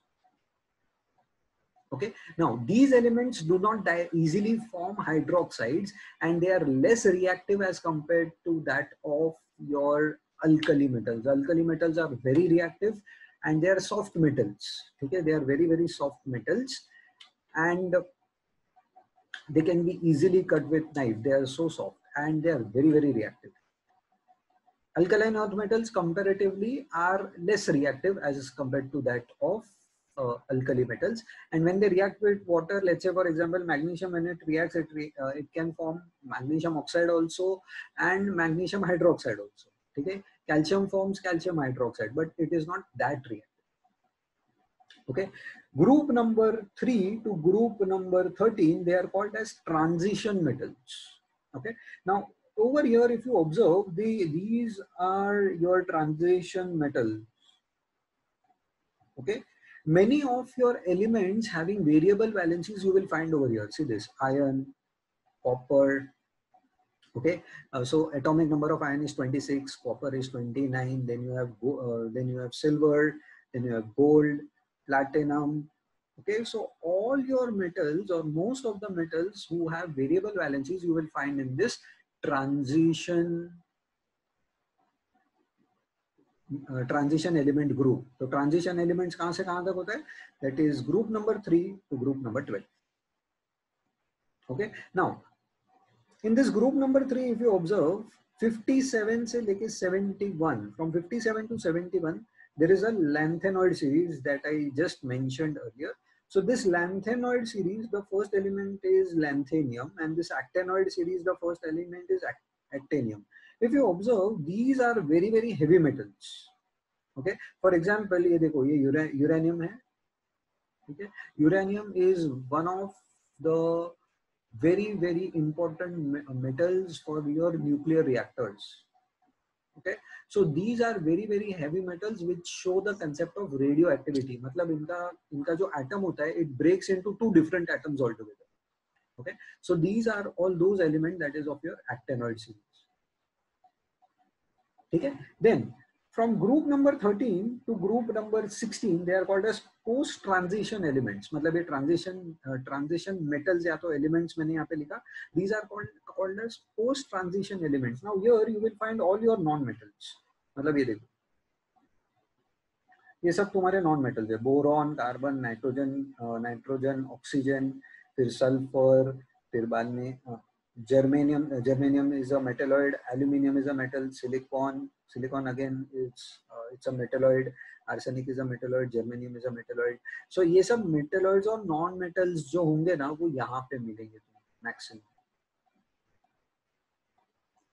S1: okay now these elements do not easily form hydroxides and they are less reactive as compared to that of your alkali metals. Alkali metals are very reactive and they are soft metals. Okay, they are very, very soft metals and they can be easily cut with knife. They are so soft and they are very, very reactive. Alkaline earth metals comparatively are less reactive as compared to that of uh, alkali metals and when they react with water let's say for example magnesium when it reacts it, re, uh, it can form magnesium oxide also and magnesium hydroxide also Okay, calcium forms calcium hydroxide but it is not that reactive okay group number 3 to group number 13 they are called as transition metals okay now over here if you observe the these are your transition metals okay many of your elements having variable valencies you will find over here see this iron copper okay uh, so atomic number of iron is 26 copper is 29 then you have uh, then you have silver then you have gold platinum okay so all your metals or most of the metals who have variable valencies you will find in this transition uh, transition element group so transition elements kahan se kahan tak hota hai that is group number 3 to group number 12 okay now in this group number three if you observe 57 से लेके 71 from 57 to 71 there is a lanthanoid series that i just mentioned earlier so this lanthanoid series the first element is lanthanium and this actinoid series the first element is act actinium if you observe these are very very heavy metals okay for example ye dekho ye ura uranium hai okay uranium is one of the very, very important metals for your nuclear reactors. Okay, so these are very, very heavy metals which show the concept of radioactivity. मतलब इनका इनका जो atom होता है, it breaks into two different atoms altogether. Okay, so these are all those elements that is of your actinoid series. ठीक है, then from group number 13 to group number 16 they are called as post transition elements matlab ye transition uh, transition metals ya to elements maine यहाँ pe likha these are called called as post transition elements now here you will find all your non metals मतलब ये देखो ये सब तुम्हारे non metals है boron carbon nitrogen nitrogen oxygen फिर sulphur फिर बाद में germanium germanium is a metalloid aluminium is a metal silicon silicon again it's uh, it's a metalloid arsenic is a metalloid germanium is a metalloid so ye sab metalloids or non metals jo honge na wo yahan pe milenge maximum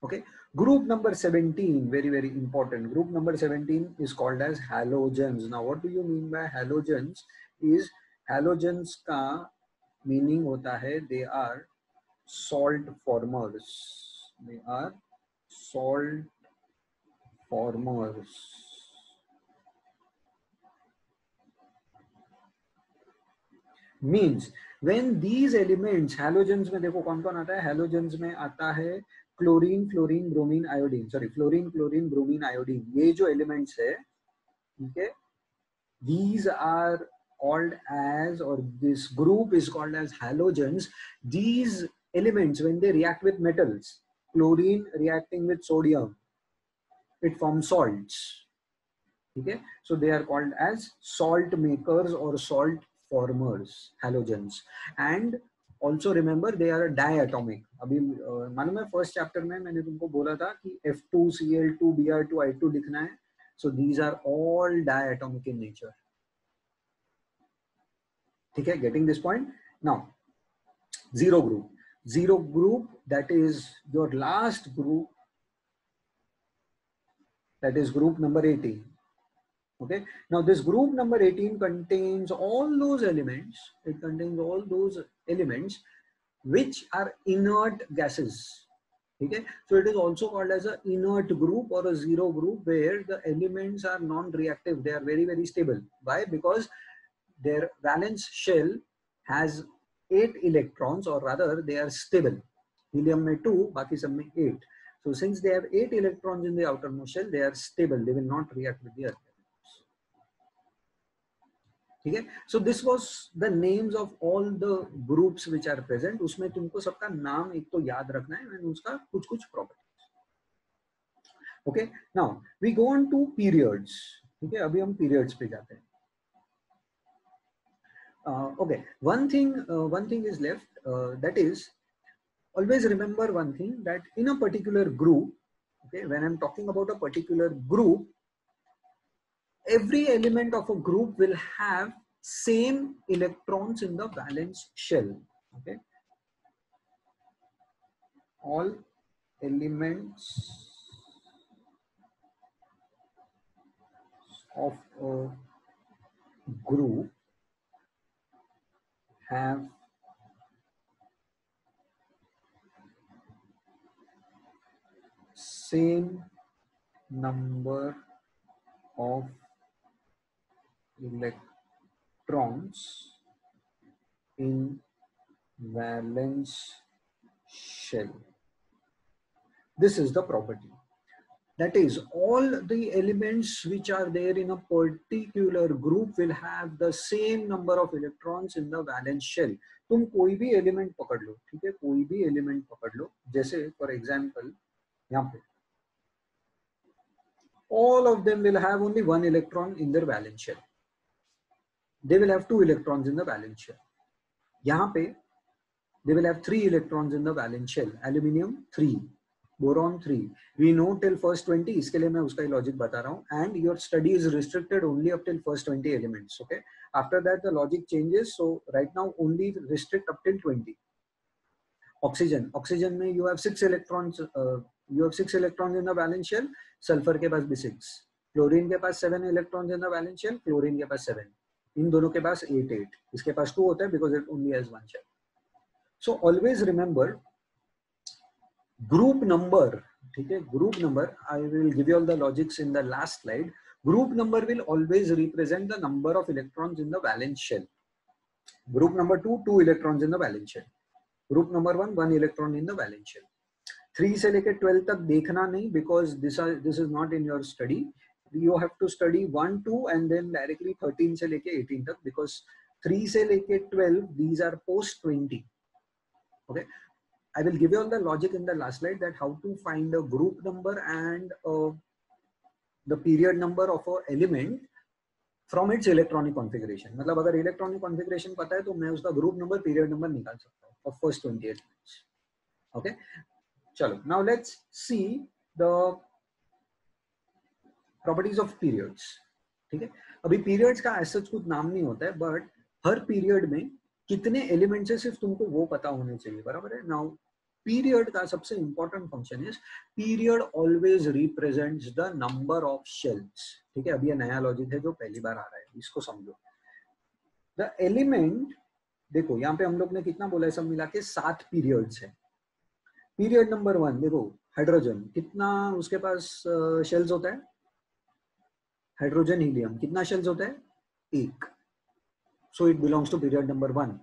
S1: okay group number 17 very very important group number 17 is called as halogens now what do you mean by halogens is halogens ka meaning hota hai they are salt formers they are salt formers means when these elements halogens mein dekho kaun kaun aata hai halogens mein aata hai chlorine chlorine bromine iodine sorry sorry chlorine bromine iodine ye jo elements hai theek okay? hai these are called as or this group is called as halogens these elements when they react with metals. Chlorine reacting with sodium, it forms salts. Okay, so they are called as salt makers or salt formers, halogens. And also remember they are diatomic अभी मालूम है first chapter में मैंने तुमको बोला था कि F two C L two B R two I two लिखना है so these are all diatomic in nature ठीक है getting this point now zero group zero group, that is your last group, that is group number 18. Okay, now this group number 18 contains all those elements, it contains all those elements which are inert gases. Okay, so it is also called as a inert group or a zero group where the elements are non-reactive, they are very, very stable. Why? Because their valence shell has eight electrons or rather they are stable helium may two baki sab में eight so since they have eight electrons in the outermost shell they are stable they will not react with the earth ठीक है so this was the names of all the groups which are present उसमें तुमको सबका नाम एक तो याद रखना है उसका कुछ कुछ properties okay now we go on to periods ठीक है अभी हम पीरियड्स पे जाते हैं Uh, okay, one thing, uh, one thing is left. Uh, that is, always remember one thing that in a particular group, okay, when I'm talking about a particular group, every element of a group will have same electrons in the valence shell. Okay, all elements of a group have same number of electrons in valence shell. This is the property. That is, all the elements which are there in a particular group will have the same number of electrons in the valence shell. तुम कोई भी element पकड़ लो ठीक है कोई भी element पकड़ लो जैसे फॉर एग्जाम्पल यहाँ पे all of them will have only one electron in their valence shell. They will have two electrons in the valence shell. यहाँ पे they will have three electrons in the valence shell. Aluminium three, boron three we know till first twenty इसके लिए मैं उसका ही logic बता रहा हूँ and your study is restricted only up till first twenty elements okay after that the logic changes so right now only restrict up till twenty oxygen oxygen में you have six electrons you have six electrons in the valence shell sulphur के पास भी six chlorine के पास seven electrons in the valence shell chlorine के पास seven इन दोनों के पास एट एट इसके पास टू होता है because it only has one shell so always remember group number ठीक है group number I will give you all the logics in the last slide group number will always represent the number of electrons in the valence shell group number 2 2 electrons in the valence shell group number 1 1 electron in the valence shell 3 से लेकर 12 तक देखना नहीं because this are this is not in your study you have to study 1 2 and then directly 13 से लेके 18 तक because 3 से लेके 12 these are post 20 okay I will give you all the logic in the last slide that how to find a group number and uh, the period number of a element from its electronic configuration मतलब अगर electronic configuration पता है तो मैं उसका group number period number निकाल सकता हूँ for first twenty eight okay चलो now let's see the properties of periods ठीक है अभी पीरियड्स का ऐसा कुछ नाम नहीं होता है बट हर पीरियड में कितने एलिमेंट्स है सिर्फ तुमको वो पता होने चाहिए बराबर है नाउ पीरियड का सबसे important function is period always represent the number of shells ठीक है अभी ये नया लॉजिक है जो पहली बार आ रहा है इसको समझो द एलिमेंट देखो यहाँ पे हम लोग ने कितना बोला है सब मिला के सात पीरियड्स है पीरियड नंबर वन देखो हाइड्रोजन कितना उसके पास शेल्स होता है हाइड्रोजन हीलियम कितना शेल्स होता है एक so it belongs to period number one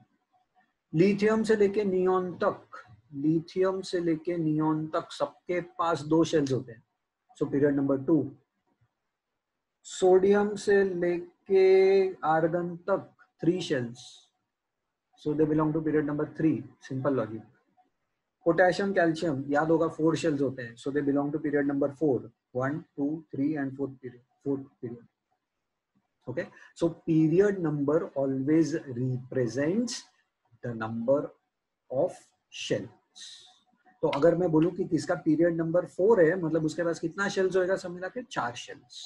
S1: lithium से लेके नियोन तक लिथियम से लेके नियोन तक सबके पास दो शेल्स होते हैं so period number two sodium से लेके आर्गन तक three shells so they belong to period number three simple logic potassium calcium याद होगा फोर शेल्स होते हैं so they belong to period number four one two three and fourth period fourth period okay so period number always represents the number of shells तो अगर मैं बोलू कि किसका पीरियड नंबर फोर है मतलब उसके पास कितना शेल्स होएगा सब मिला के चार शेल्स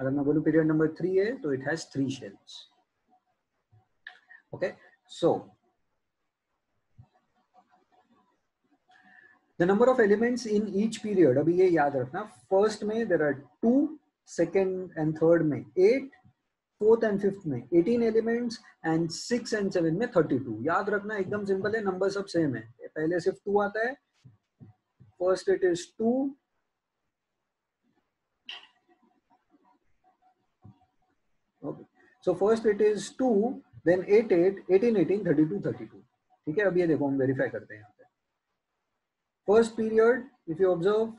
S1: अगर मैं बोलू पीरियड नंबर थ्री है तो it has three shells okay so the number of elements in each period अभी ये याद रखना फर्स्ट में there are two second and third में एट फोर्थ एंड फिफ्थ में eighteen elements and six and seven में थर्टी टू याद रखना एकदम सिंपल है नंबर सब सेम है पहले सिर्फ टू आता है first it is two so first it is two then eight eight eighteen eighteen thirty two thirty two ठीक है अब ये देखो हम वेरीफाई करते हैं यहाँ पे first period if you observe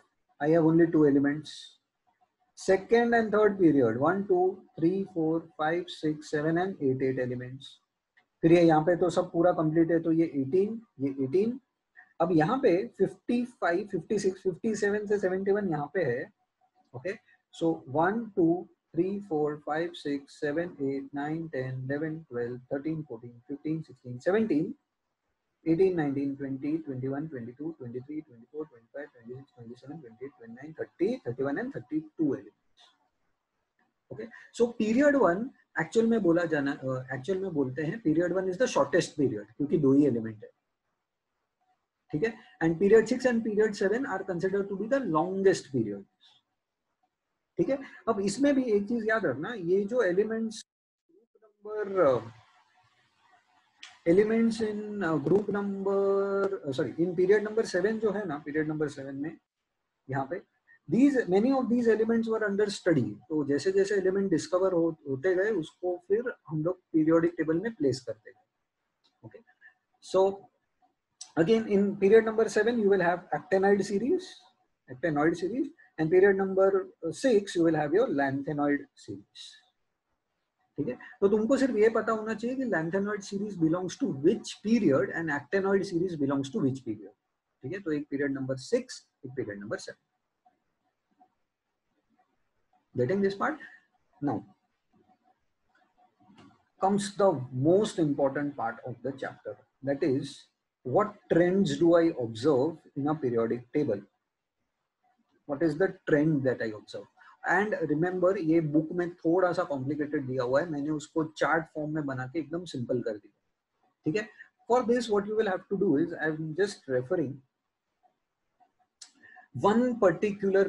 S1: I have only two elements second and third period one two three four five six seven and eight eight elements फिर ये यहाँ पे तो सब पूरा कंप्लीट है तो ये 18 ये 18 अब यहाँ पे 55 56 57 से 71 यहाँ पे है okay so 1 2 3 4 5 6 7 8 9 10 11 12 13 14 15 16 17 18, 19, 20, 21, 22, 23, 24, 25, 26, 27, 28, 29, 30, 31 and 32 elements. Okay, so period shortest period क्योंकि दो ही एलिमेंट है ठीक है and period six and period seven are consider to be the longest period ठीक है अब इसमें भी एक चीज याद रखना ये जो elements number elements in group number sorry in period number seven जो है ना पीरियड नंबर सेवन में यहाँ पे these many of these elements were under study तो जैसे जैसे एलिमेंट डिस्कवर हो, होते गए उसको फिर हम लोग पीरियोडिक टेबल में प्लेस करते गए okay so again in period number seven you will have actinoid series actinoid series and period number six you will have your lanthanoid series ठीक है तो तुमको सिर्फ ये पता होना चाहिए कि lanthanoid series belongs to which period and actinoid series belongs to which period ठीक है तो एक पीरियड नंबर सिक्स एक period number seven getting this part now comes the most important part of the chapter that is what trends do i observe in a periodic table what is the trend that i observe and remember ये book में थोड़ा सा complicated दिया हुआ है मैंने उसको chart form में बना के एकदम सिंपल कर दिया ठीक है for this what you will have to do is i'm just referring one particular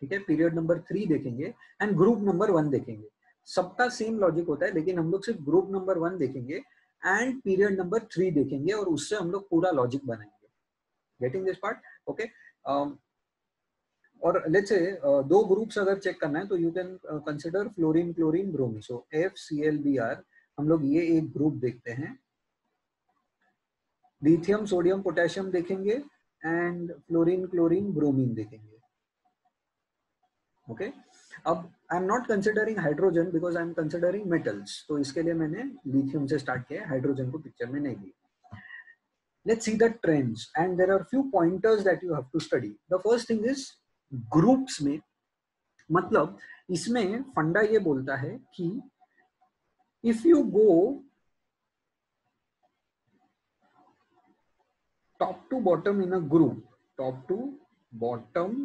S1: ठीक है पीरियड नंबर थ्री देखेंगे एंड ग्रुप नंबर वन देखेंगे सबका सेम लॉजिक होता है लेकिन हम लोग सिर्फ ग्रुप नंबर वन देखेंगे एंड पीरियड नंबर थ्री देखेंगे और उससे हम लोग पूरा लॉजिक बनाएंगे गेटिंग दिस पार्ट ओके और लेट्स से दो ग्रुप्स अगर चेक करना है तो you can consider fluorine chlorine bromine so F C L B R हम लोग ये एक ग्रुप देखते हैं लिथियम सोडियम पोटेशियम देखेंगे एंड फ्लोरीन क्लोरिन ब्रोमिन देखेंगे ओके okay? अब I am not considering hydrogen because I am considering metals तो इसके लिए मैंने लिथियम से स्टार्ट किया हाइड्रोजन को पिक्चर में नहीं दिया let's see the trends and there are few pointers that you have to study the first thing is groups में मतलब इसमें फंडा ये बोलता है कि if you go top to bottom in a group top to bottom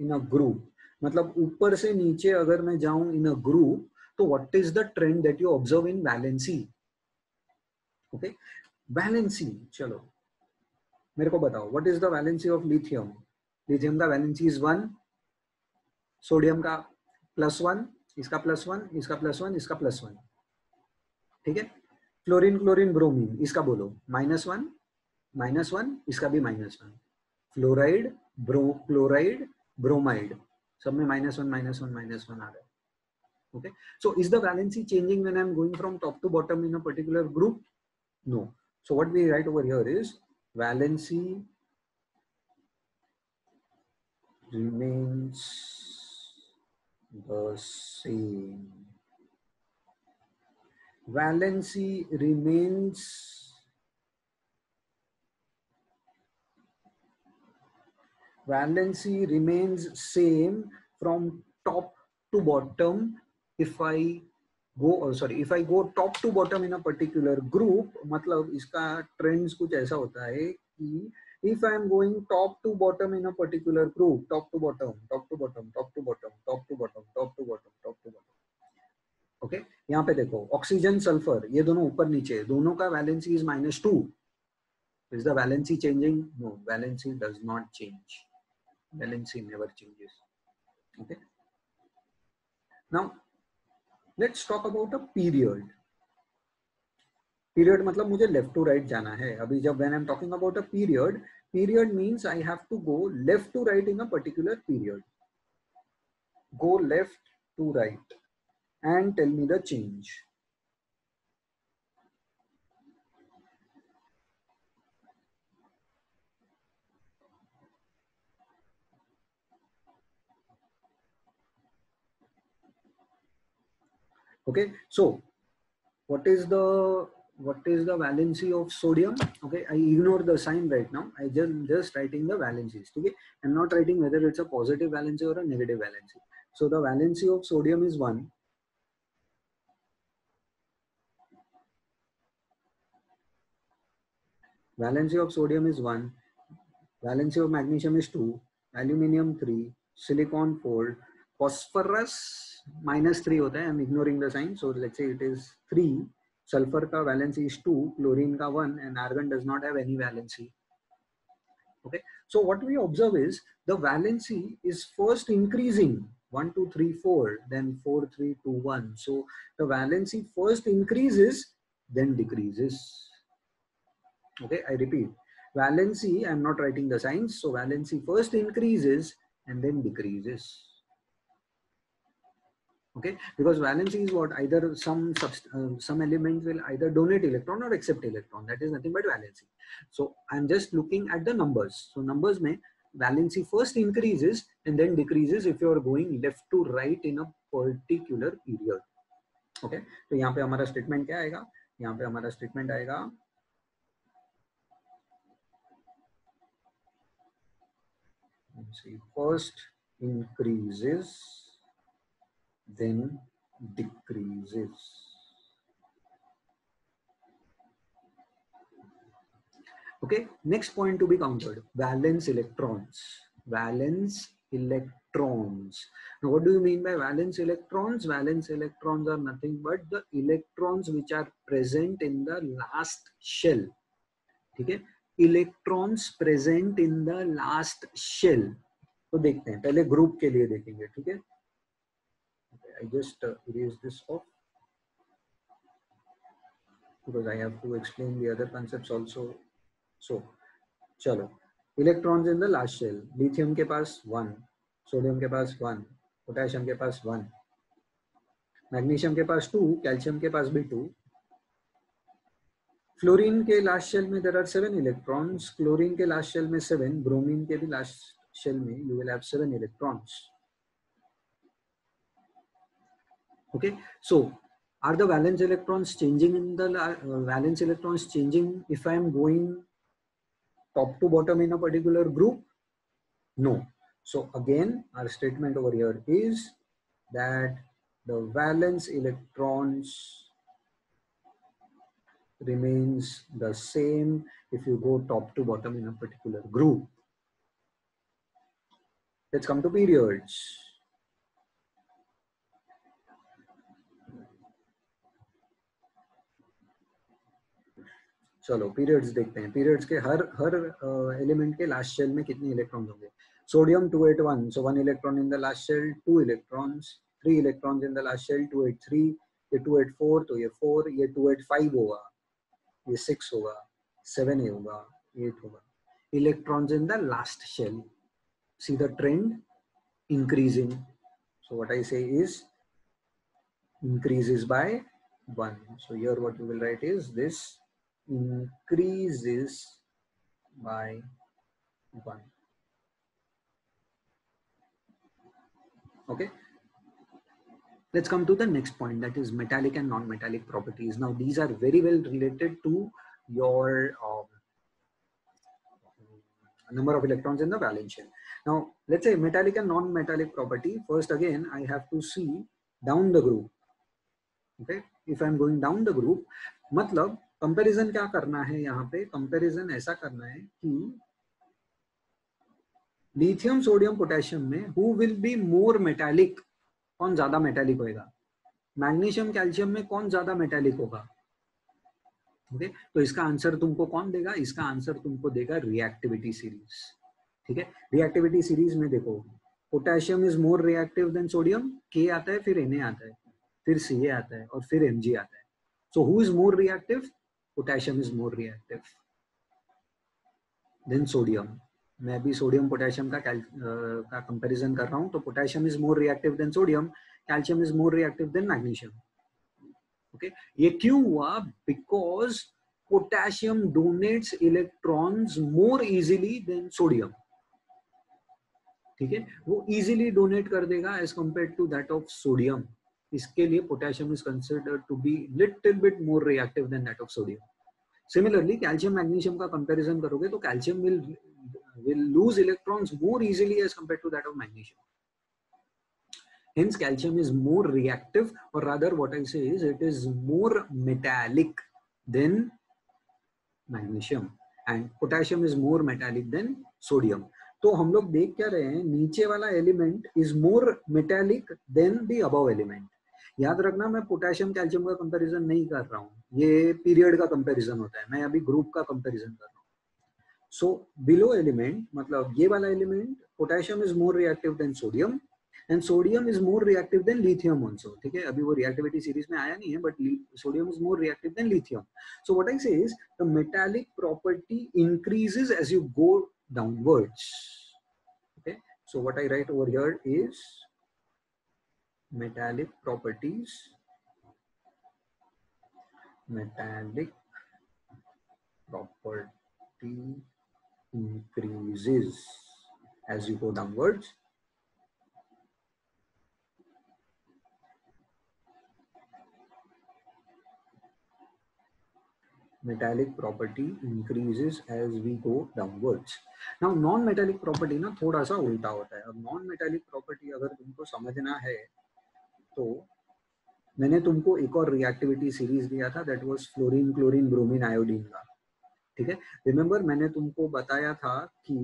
S1: in a group मतलब ऊपर से नीचे अगर मैं जाऊं इन अ ग्रुप तो what is the trend that you observe in valency okay valency चलो मेरे को बताओ what is the valency of lithium lithium का वैलेंसी इज वन सोडियम का प्लस वन इसका प्लस वन इसका प्लस वन इसका प्लस वन ठीक है क्लोरीन क्लोरीन ब्रोमीन इसका बोलो माइनस वन माइनस वन इसका भी minus one fluoride bro chloride bromide सब में minus one minus one minus one आ गए so is the valency changing changing I am going from top to bottom in a particular group no so what we write over here is valency remains the same. Valency remains valency remains same from top to bottom if I go oh sorry if i go top to bottom in a particular group matlab iska trends kuch aisa hota hai ki if I am going top to bottom in a particular group, top to bottom, top to bottom, top to bottom, top to bottom, top to bottom, top to bottom. Okay okay? यहाँ पे देखो oxygen sulphur ये दोनों ऊपर नीचे दोनों का valency is minus two is the valency changing no valency does not change valency never changes okay now let's talk about a period period matlab mujhe left to right jana hai abhi jab when i'm talking about a period period means i have to go left to right in a particular period go left to right and tell me the change okay so what is the what is the valency of sodium okay i ignore the sign right now i just just writing the valencies okay i'm not writing whether it's a positive valency or a negative valency so the valency of sodium is 1 valency of sodium is 1 valency of magnesium is 2 aluminum 3 silicon 4 phosphorus minus 3 hota hai i'm ignoring the sign so let's say it is 3 sulfur ka valency is 2 chlorine ka 1 and argon does not have any valency okay so what we observe is the valency is first increasing 1 2 3 4 then 4 3 2 1 so the valency first increases then decreases okay i repeat valency i'm not writing the signs so valency first increases and then decreases okay because valency is what either some um, some element will either donate electron or accept electron that is nothing but valency so i'm just looking at the numbers so numbers may valency first increases and then decreases if you are going left to right in a particular period okay so यहाँ पे हमारा statement क्या आएगा यहाँ पे हमारा statement आएगा see first increases then decreases. Okay, next point to be countered valence electrons. Valence electrons. Now what do you mean by valence electrons? Valence electrons are nothing but the electrons which are present in the last shell. Okay, electrons present in the last shell. तो देखते हैं पहले group के लिए देखेंगे ठीक hai I just uh, erase this off because I have to explain the other concepts also. So, chalo. Electrons in the last shell. Lithium के पास one, sodium के पास one, potassium के पास one, मैग्नीशियम के पास टू कैल्शियम के पास भी टू फ्लोरीन के लास्ट शेल में there are seven electrons chlorine के लास्ट शेल में सेवन ब्रोमीन के भी लास्ट शेल में you will have seven electrons okay so are the valence electrons changing in the uh, valence electrons changing if i am going top to bottom in a particular group no so again our statement over here is that the valence electrons remains the same if you go top to bottom in a particular group. Let's come to periods. चलो periods देखते हैं periods के हर हर element uh, के last shell में कितने electron होंगे sodium 281 so one electron in the last shell two electrons three electrons in the last shell 283 ये 284 तो ये 4 ये 285 होगा ये 6 होगा 7 ए होगा 8 होगा electrons in the last shell see the trend increasing so what I say is increases by 1 so here what you will write is this increases by 1 okay let's come to the next point that is metallic and non-metallic properties now these are very well related to your um, number of electrons in the valence shell now let's say metallic and non-metallic property first again i have to see down the group okay if i'm going down the group matlab comparison क्या करना है यहाँ पे comparison ऐसा करना है कि lithium sodium potassium में who will be more metallic कौन ज्यादा मेटालिक होएगा मैग्नीशियम कैल्शियम में कौन ज्यादा मेटालिक होगा ओके okay? तो इसका आंसर तुमको कौन देगा इसका आंसर तुमको देगा रिएक्टिविटी सीरीज ठीक है रिएक्टिविटी सीरीज में देखो potassium is more reactive than sodium के आता है फिर एन आता है फिर सी आता है और फिर एम आता है so who is more reactive potassium is more reactive than sodium मैं भी सोडियम पोटेशियम का कैल का कंपैरिजन कर रहा हूँ तो potassium is more reactive than sodium calcium is more reactive than magnesium okay ये क्यों हुआ because potassium donates electrons more easily than sodium ठीक है वो इजीली डोनेट कर देगा as compare to that of sodium इसके लिए potassium is considered to be little bit more reactive than that of sodium similarly calcium magnesium का comparison करोगे तो calcium will will lose electrons more easily as compared to that of magnesium. Hence, calcium is more reactive, or rather, what I say is it is more metallic than magnesium, and potassium is more metallic than sodium. तो हम लोग देख क्या रहे हैं नीचे वाला element is more metallic than the above element याद रखना मैं पोटेशियम कैल्शियम का कंपैरिजन नहीं कर रहा हूँ ये पीरियड का कंपैरिजन होता है मैं अभी ग्रुप का कंपैरिजन कर रहा हूँ सो बिलो एलिमेंट मतलब ये वाला element potassium is more reactive than sodium and sodium is more reactive than lithium also ठीक है अभी वो रिएक्टिविटी सीरीज में आया नहीं है but sodium is more reactive than lithium so what I say metallic property increases as you go downwards okay so what I write over here is metallic properties metallic property increases as you go downwards metallic property increases as we go downwards. Now non metallic property na thoda sa ulta hota hai ab non metallic property agar tumko samajhna hai तो मैंने तुमको एक और reactivity series दिया था that was fluorine chlorine bromine iodine का ठीक है रिमेंबर मैंने तुमको बताया था कि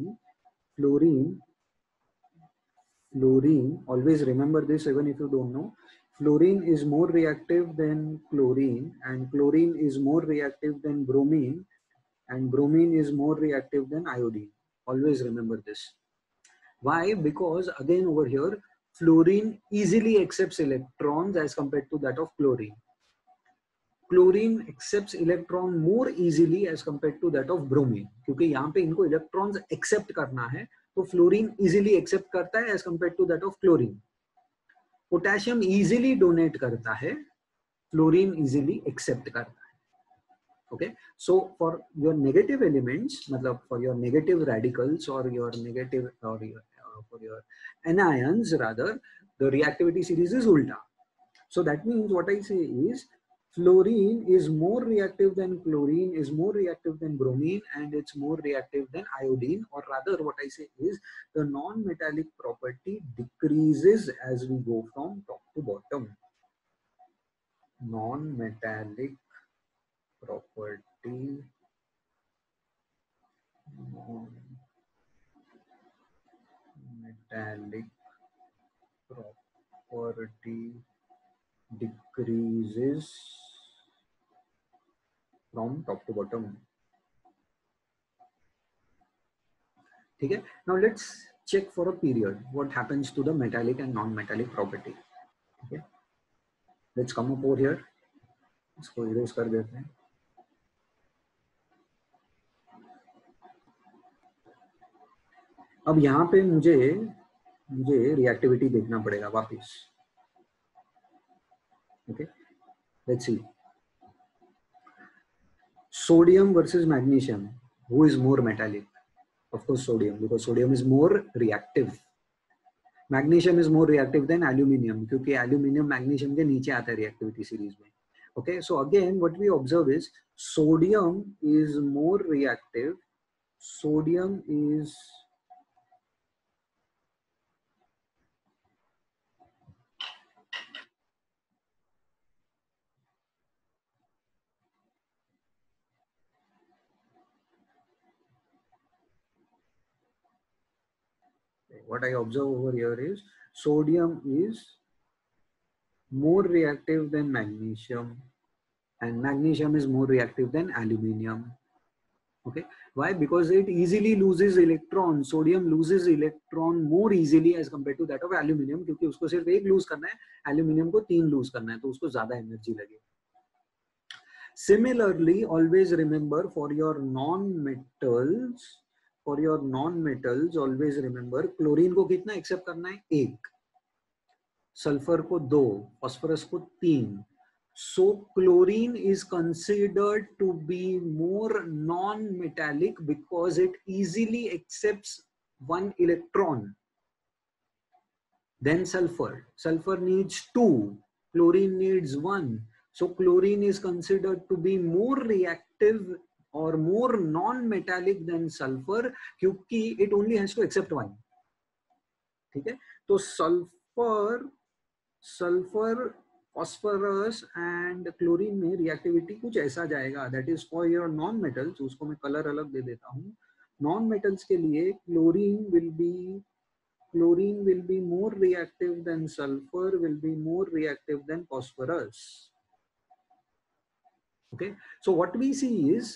S1: fluorine fluorine always remember this even if you don't know fluorine is more reactive than chlorine and chlorine is more reactive than bromine and bromine is more reactive than iodine always remember this why because again over here fluorine easily accepts electrons as compared to that of chlorine. Chlorine accept electron more easily as compare to that of bromine क्योंकि यहाँ पे इनको electrons accept करना है तो fluorine easily accept करता है as compare to that of chlorine potassium easily donate करता है फ्लोरीन इजीली एक्सेप्ट करता है okay so for your negative elements मतलब फॉर योर नेगेटिव रेडिकल्स और योर नेगेटिव और your for your anions rather, the reactivity series is ulta. So that means what I say is fluorine is more reactive than chlorine, is more reactive than bromine, and it's more reactive than iodine. Or rather, what I say is the non metallic property decreases as we go from top to bottom. Non metallic property. Non metallic property decreases from top to bottom okay now let's check for a period what happens to the metallic and non-metallic property okay let's come up over here इसको erase कर देते हैं अब यहां पे मुझे मुझे reactivity देखना पड़ेगा वापिस okay sodium versus magnesium who is more metallic of course sodium because sodium is more reactive magnesium is more reactive than aluminium क्योंकि एल्यूमिनियम मैग्नीशियम के नीचे आता है रिएक्टिविटी सीरीज में okay so again what we observe is sodium is more reactive sodium is what I observe over here is sodium is more reactive than magnesium and magnesium is more reactive than aluminium. Okay, why? Because it easily loses electron. Sodium loses electron more easily as compared to that of aluminium kyunki usko sirf ek lose karna hai aluminium ko teen lose karna hai to usko zyada energy लगेगी. Similarly, always remember for your non-metals, for your non metals always remember chlorine को कितना accept करना है एक sulphur को दो phosphorus को तीन so chlorine is considered to be more non metallic because it easily accept one electron than sulphur sulphur needs to chlorine needs one so chlorine is considered to be more reactive or more non-metallic than sulfur क्योंकि it only has to accept one. ठीक है तो sulphur sulphur phosphorus and chlorine में reactivity कुछ ऐसा जाएगा that is for your non metals उसको मैं कलर अलग दे देता हूँ नॉन मेटल्स के लिए chlorine will be chlorine will be more reactive than sulphur will be more reactive than phosphorus okay so what we see is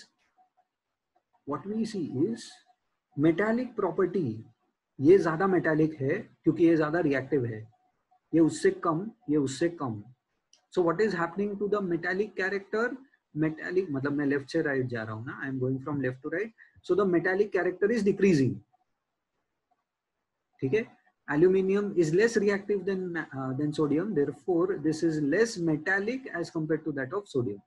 S1: what we see is metallic property ये ज्यादा metallic है क्योंकि ये ज्यादा reactive है ये उससे कम ये उससे कम so what is happening to the metallic character metallic मतलब मैं left से right जा रहा हूँ ना I am going from left to right so the metallic character is decreasing ठीक है aluminium is less reactive than uh, than sodium therefore this is less metallic as compared to that of sodium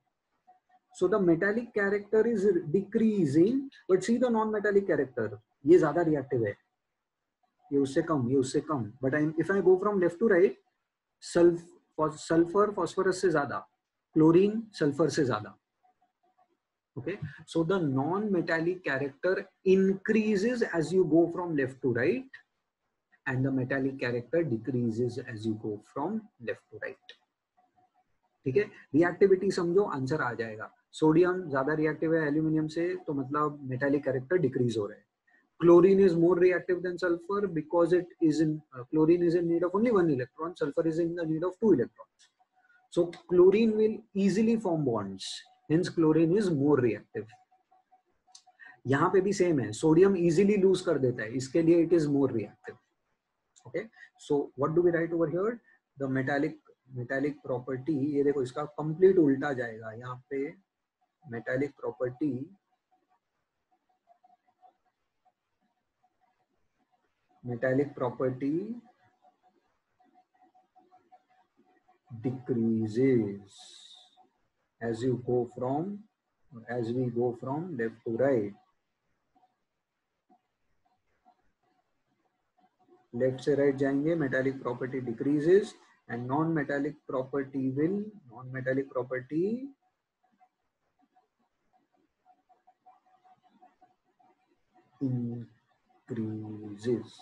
S1: so the metallic character is decreasing but see the non metallic character ye zyada reactive hai ye usse kam ye usse kam but I, if i go from left to right sulfur sulfur phosphorus se zyada chlorine sulfur se zyada okay so the non metallic character increases as you go from left to right and the metallic character decreases as you go from left to right ठीक है reactivity समझो answer आ जाएगा sodium ज्यादा reactive है aluminium से तो मतलब मेटेलिक कैरेक्टर डिक्रीज हो रहा है chlorine is more reactive than sulphur because it is in chlorine is in need of only one electron sulphur is in the need of two electron so chlorine will easily form bonds hence chlorine is more reactive यहां पे भी same है sodium easily lose कर देता है इसके लिए it is more reactive okay so what do we write over here the metallic metallic property ये देखो इसका कंप्लीट उल्टा जाएगा यहाँ पे metallic property metallic property decreases as you go from as we go from left to right left से right जाएंगे metallic property decreases and non metallic property will non metallic property increases.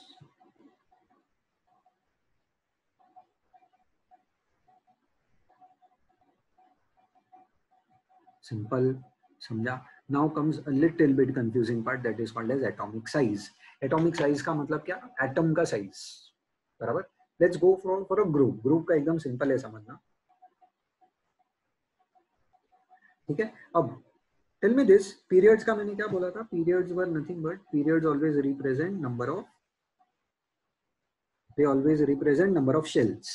S1: Simple, समझा now comes a little bit confusing part that is called as atomic size atomic size का मतलब क्या atom का size बराबर let's go from for a group group का एकदम simple है समझना ठीक है अब टेल मी दिस पीरियड्स का मैंने क्या बोला था periods were nothing but periods always represent number of they always represent number of shells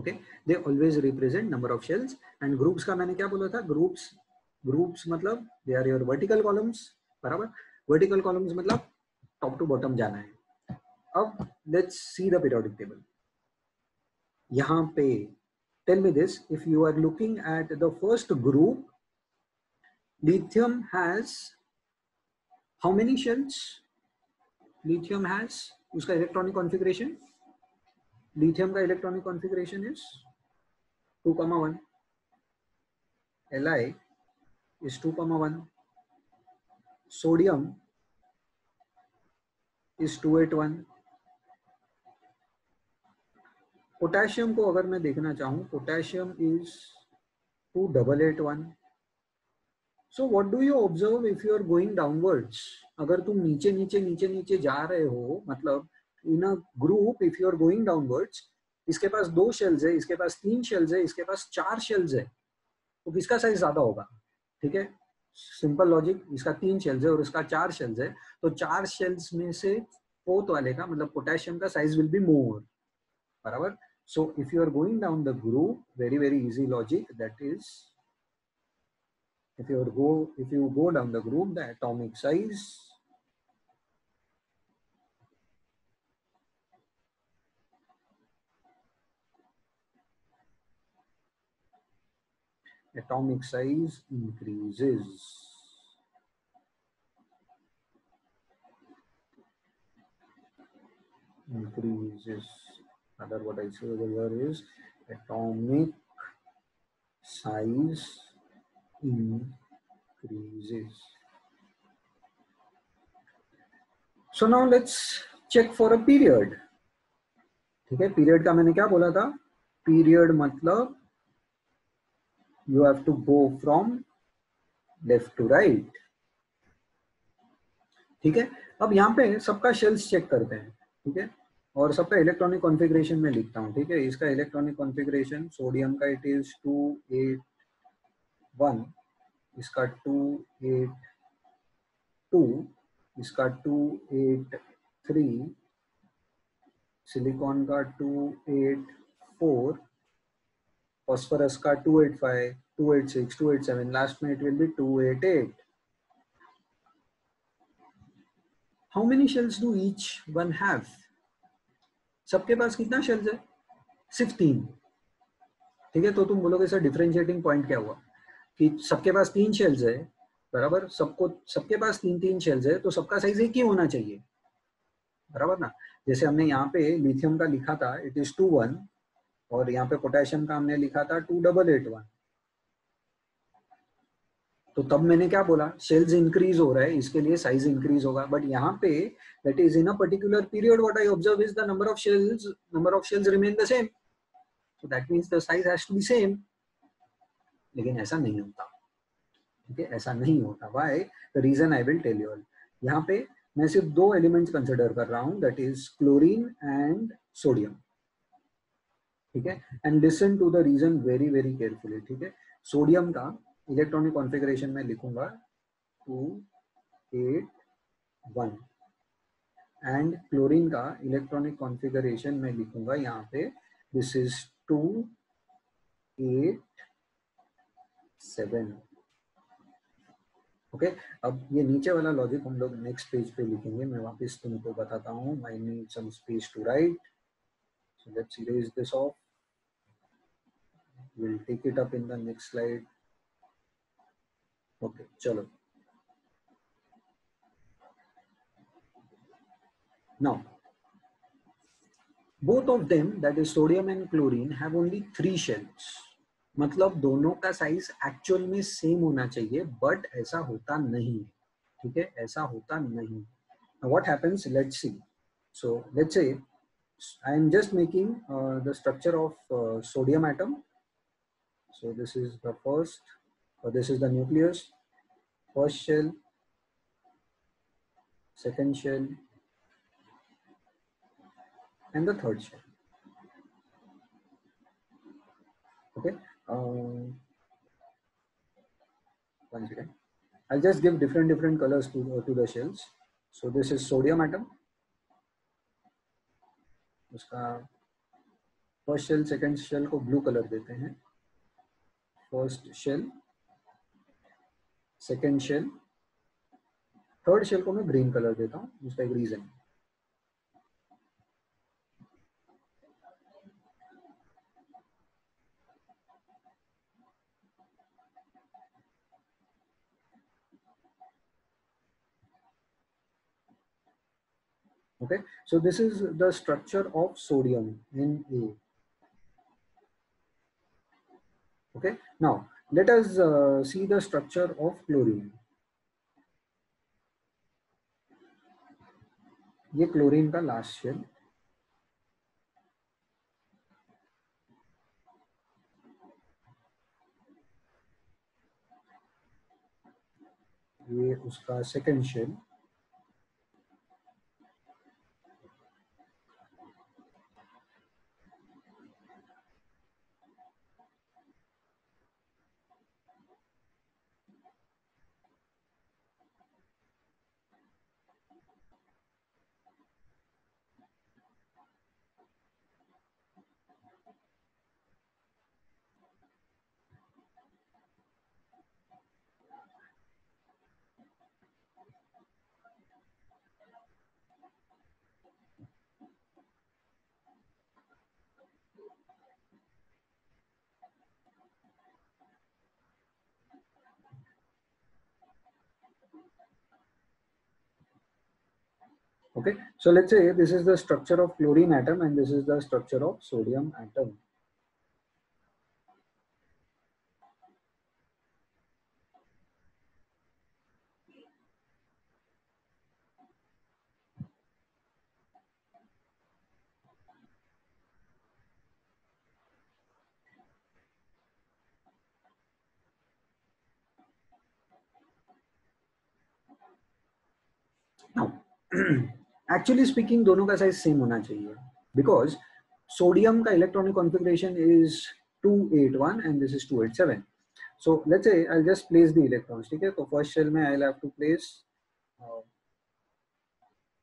S1: okay they always represent number of shells and groups का मैंने क्या बोला था groups groups मतलब they are your vertical columns बराबर vertical columns मतलब top to bottom जाना है अब let's see the periodic table यहाँ पे tell me this, if you are looking at the first group, lithium has how many shells? Lithium has, uska electronic configuration? Lithium ka electronic configuration is 2 comma 1. Li is 2 comma 1. Sodium is 281. Potassium को अगर मैं देखना चाहूँ potassium is two double eight one so what do you observe if you are going downwards अगर तुम नीचे नीचे नीचे नीचे जा रहे हो मतलब in a group if you are going downwards इसके पास दो शेल्स है इसके पास तीन शेल्स है इसके पास चार शेल्स है तो किसका साइज ज्यादा होगा ठीक है सिंपल लॉजिक इसका तीन शेल्स है और इसका चार शेल्स है तो चार शेल्स में से फोर्थ वाले का मतलब पोटेशियम का साइज विल बी मोर बराबर So if you are going down the groove, very, very easy logic, that is, if you go, if you go down the groove, the atomic size atomic size increases. Increases. other what I say over here is atomic size increases. So now let's check for a period. ठीक है period का मैंने क्या बोला था period मतलब you have to go from left to right ठीक है अब यहां पे सबका शेल्स चेक करते हैं ठीक है और सबका इलेक्ट्रॉनिक कॉन्फ़िगरेशन में लिखता हूँ ठीक है इसका इलेक्ट्रॉनिक कॉन्फ़िगरेशन सोडियम का it is two eight one इसका टू एट टू इसका टू एट थ्री सिलिकॉन का टू एट फोर फॉस्फरस का two eight five two eight six two eight seven last में it will be two eight eight how many shells do each one have सबके पास कितना shells है सिर्फ तीन ठीक है तो तुम बोलोगे सर डिफ्रेंशिएटिंग पॉइंट क्या हुआ कि सबके पास तीन शेल्स है बराबर सबको सबके पास तीन तीन शेल्स है तो सबका साइज एक ही होना चाहिए बराबर ना जैसे हमने यहाँ पे लिथियम का लिखा था इट इज टू वन और यहाँ पे पोटेशियम का हमने लिखा था टू डबल एट वन तो तब मैंने क्या बोला सेल्स इंक्रीज हो रहा है इसके लिए साइज इंक्रीज होगा बट यहाँ पे that is in a particular period what I observe is the number of shells number of shells remain the same so that means the size has to be same लेकिन ऐसा नहीं होता ठीक है ऐसा नहीं होता why the reason I will tell you all यहाँ पे मैं सिर्फ दो एलिमेंट्स कंसिडर कर रहा हूँ that is chlorine and sodium ठीक है and listen to the reason very very carefully ठीक है सोडियम का इलेक्ट्रॉनिक कॉन्फ़िगरेशन में लिखूंगा two eight one and chlorine का इलेक्ट्रॉनिक कॉन्फ़िगरेशन में लिखूंगा यहाँ पे this is two eight seven okay अब ये नीचे वाला लॉजिक हम लोग नेक्स्ट पेज पे लिखेंगे मैं वापस तुमको बताता हूँ my need some space to write so let's erase this off we'll take it up in the next slide okay चलो now both of them that is sodium and chlorine have only three shells मतलब दोनों का size actual में same होना चाहिए but ऐसा होता नहीं ठीक है ऐसा होता नहीं what happens let's see so let's say I am just making the structure of sodium atom so this is the first So this is the nucleus, first shell, second shell, and the third shell. Okay. Um, one second. I'll just give different different colors to, uh, to the shells. So this is sodium atom. उसका first shell, second shell को blue color देते हैं First shell. Second shell third shell को मैं green colour देता हूँ उसका एक रीजन है okay so this is the structure of sodium na okay now Let us uh, see the structure of chlorine. ये क्लोरीन का लास्ट शेल ये उसका second shell okay so let's say this is the structure of chlorine atom and this is the structure of sodium atom actually speaking दोनों का size same होना चाहिए because sodium का electronic configuration is two eight one and this is two eight seven so let's I just place the electron ठीक है तो first shell में I have to place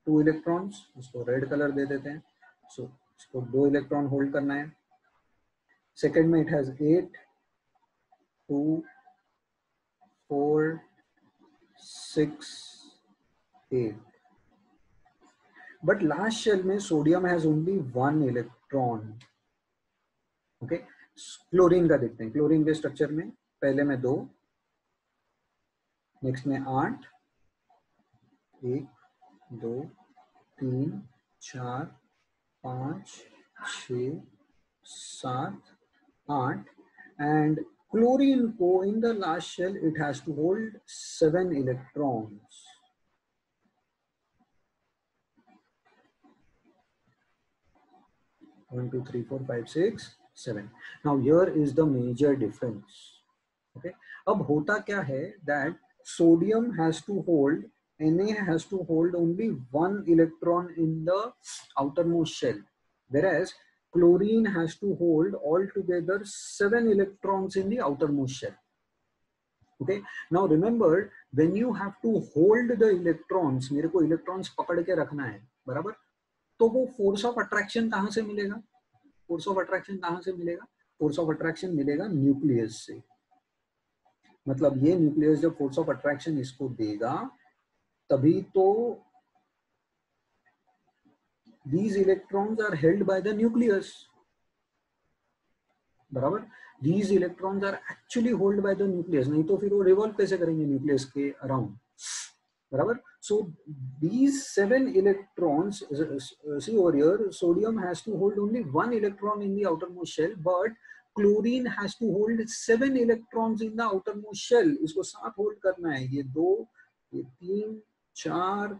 S1: two electrons उसको red colour दे देते हैं so उसको दो इलेक्ट्रॉन होल्ड करना है सेकेंड में it has eight two four six eight but last shell में sodium has only one electron okay chlorine का देखते हैं क्लोरीन के स्ट्रक्चर में पहले में दो नेक्स्ट में आठ एक दो तीन चार पांच छ सात आठ एंड क्लोरीन को in the last shell it has to hold seven electrons one two three four five six seven now here is the major difference okay ab hota kya hai that sodium has to hold na has to hold only one electron in the outermost shell whereas chlorine has to hold all together seven electrons in the outermost shell okay now remember when you have to hold the electrons मेरे को electrons पकड़ के रखना है बराबर तो वो force of attraction कहां से मिलेगा फोर्स ऑफ अट्रैक्शन कहाँ से मिलेगा फोर्स ऑफ अट्रैक्शन मिलेगा न्यूक्लियस से मतलब ये न्यूक्लियस जब फोर्स ऑफ अट्रैक्शन इसको देगा तभी तो these electrons are held by the nucleus बराबर these electrons are actually hold by the nucleus नहीं तो फिर वो रिवॉल्व कैसे करेंगे न्यूक्लियस के अराउंड बराबर so these seven electrons see over your sodium has to hold only one electron in the outermost shell but chlorine has to hold seven electrons in the outermost shell इसको सात hold करना है ये दो ये तीन चार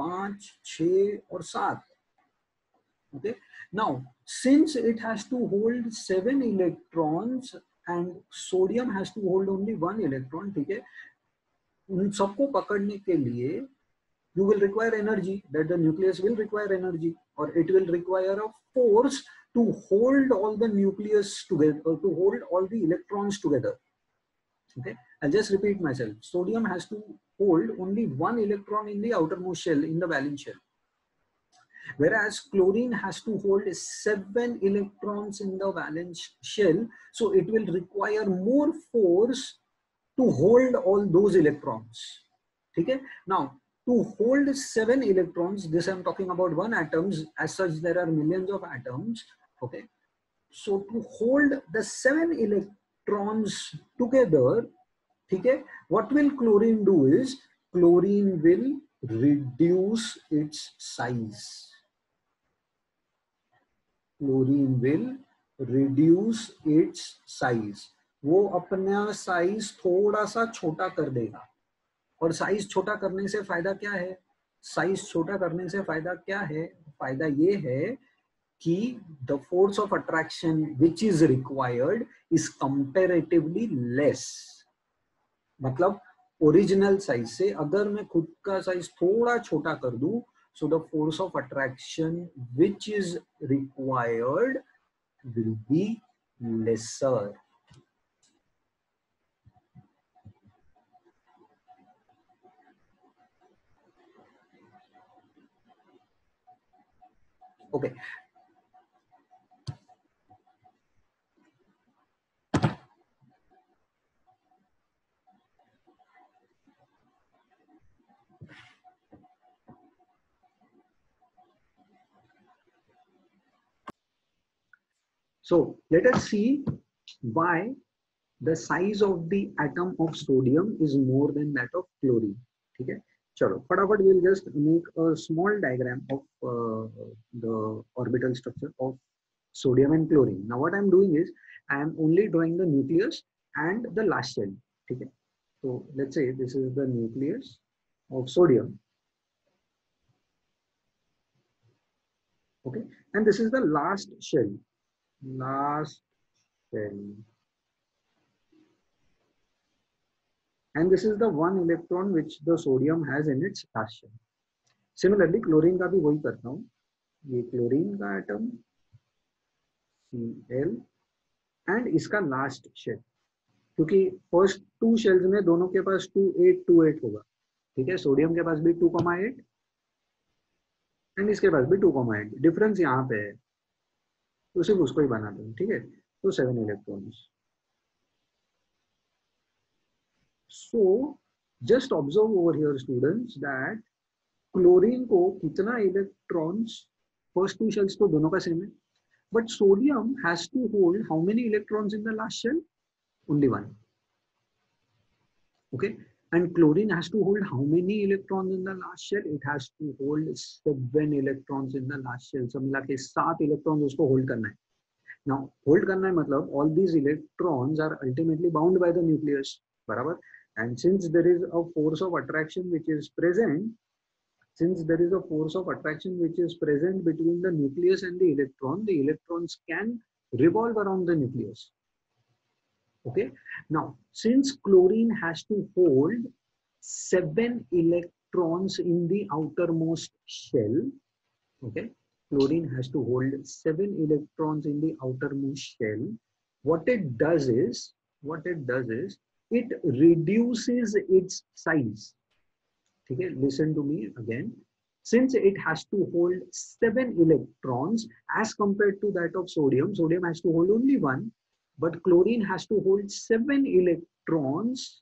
S1: पांच छ और सात okay now since it has to hold seven electrons and sodium has to hold only one electron ठीक है उन सबको पकड़ने के लिए you will require energy that the nucleus will require energy or it will require a force to hold all the nucleus together or to hold all the electrons together okay i'll just repeat myself sodium has to hold only one electron in the outermost shell in the valence shell whereas chlorine has to hold seven electrons in the valence shell so it will require more force to hold all those electrons okay now to hold seven electrons this i'm talking about one atoms as such there are millions of atoms okay so to hold the seven electrons together okay what will chlorine do is chlorine will reduce its size. Chlorine will reduce its size. वो अपना size थोड़ा सा छोटा कर देगा और size छोटा करने से फायदा क्या है साइज छोटा करने से फायदा क्या है फायदा ये है कि the force of attraction which is required is comparatively less मतलब ओरिजिनल साइज से अगर मैं खुद का साइज थोड़ा छोटा कर दू so the force of attraction which is required will be lesser Okay. So let us see why the size of the atom of sodium is more than that of chlorine. Okay? Chalo, Fatapat we'll just make a small diagram of uh, the orbital structure of sodium and chlorine. Now what I'm doing is, I am only drawing the nucleus and the last shell. Okay. So let's say this is the nucleus of sodium. Okay, and this is the last shell. Last shell and this is the one electron which the sodium has in its fashion. Similarly, chlorine का भी वही करता हूँ ये chlorine का atom L and इसका last shell क्योंकि first two shells में दोनों के पास टू एट टू एट होगा ठीक है सोडियम के पास भी टू कॉमा एट एंड इसके पास भी टू कॉमा एट डिफरेंस यहाँ पे है तो सिर्फ उसको ही बना दो ठीक है तो seven electrons So just observe over here students that chlorine को कितना इलेक्ट्रॉन्स फर्स्ट टू शेल्स तो दोनों का सेम है but sodium has to hold how many electrons in the last shell only one okay and chlorine has to hold how many electrons in the last shell it has to hold seven electrons in the last shell सब मिला के सात electrons उसको hold करना है now hold करना है मतलब all these electrons are ultimately bound by the nucleus बराबर And since there is a force of attraction which is present, since there is a force of attraction which is present between the nucleus and the electron, the electrons can revolve around the nucleus. Okay. Now, since chlorine has to hold seven electrons in the outermost shell, okay, chlorine has to hold seven electrons in the outermost shell. What it does is, what it does is, it reduces its size. Okay, listen to me again. Since it has to hold seven electrons as compared to that of sodium, sodium has to hold only one, but chlorine has to hold seven electrons.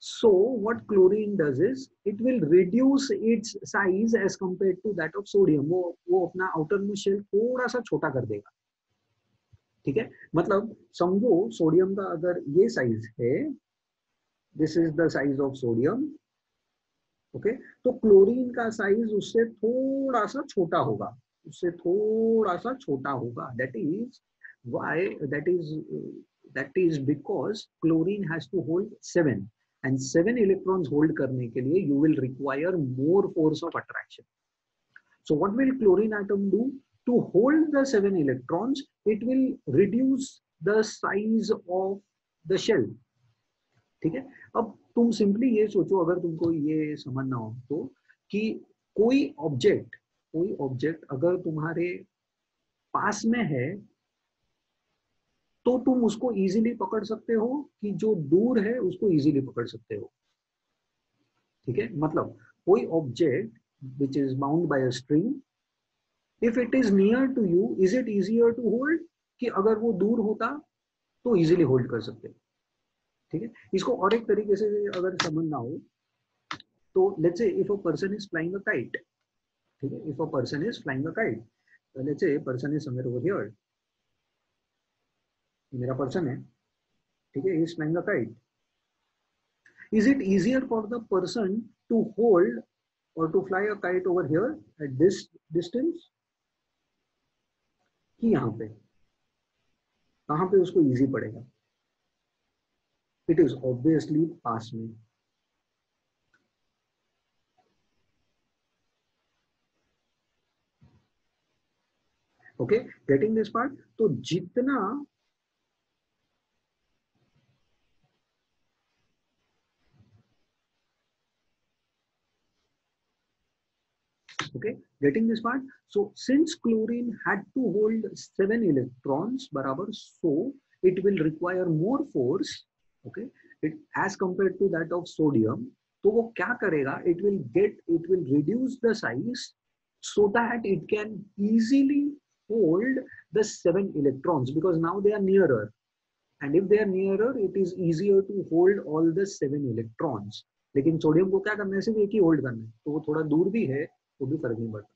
S1: So what chlorine does is it will reduce its size as compared to that of sodium. वो वो अपना outermost shell थोड़ा सा छोटा कर देगा. ठीक है मतलब समझो सोडियम का अगर ये साइज है this is the size of sodium okay तो क्लोरीन का साइज उससे थोड़ा सा छोटा होगा उससे थोड़ा सा छोटा होगा that is why that is that is because chlorine has to hold seven and seven electron hold करने के लिए you will require more force of attraction so what will chlorine atom do to hold the seven electrons, it will reduce the size of the shell. ठीक है अब तुम simply ये सोचो अगर तुमको ये समझना हो तो कि कोई ऑब्जेक्ट कोई ऑब्जेक्ट अगर तुम्हारे पास में है तो तुम उसको इजीली पकड़ सकते हो कि जो दूर है उसको इजीली पकड़ सकते हो ठीक है मतलब कोई object which is bound by a string if it is near to you is it easier to hold कि अगर वो दूर होता तो इजिली होल्ड कर सकते ठीक है इसको और एक तरीके से अगर समझना हो तो let's say if a person is flying a kite ठीक है if a person is flying a kite let's say person is somewhere over here मेरा पर्सन है ठीक है is flying a kite is it easier for the person to hold और to fly a kite over here at this distance कि यहां पे कहां पे उसको इजी पड़ेगा इट इज ऑब्वियसली पास में ओके गेटिंग दिस पार्ट तो जितना okay getting this part So since chlorine had to hold seven electrons, barabar, so it will require more force, okay, it, as compared to that of sodium. to wo kya karega it will get it will reduce the size so that it can easily hold the seven electrons because now they are nearer and if they are nearer it is easier to hold all the seven electrons lekin sodium ko kya karna hai sirf ek hi hold karna hai to wo thoda dur bhi hai to bhi fark nahi padta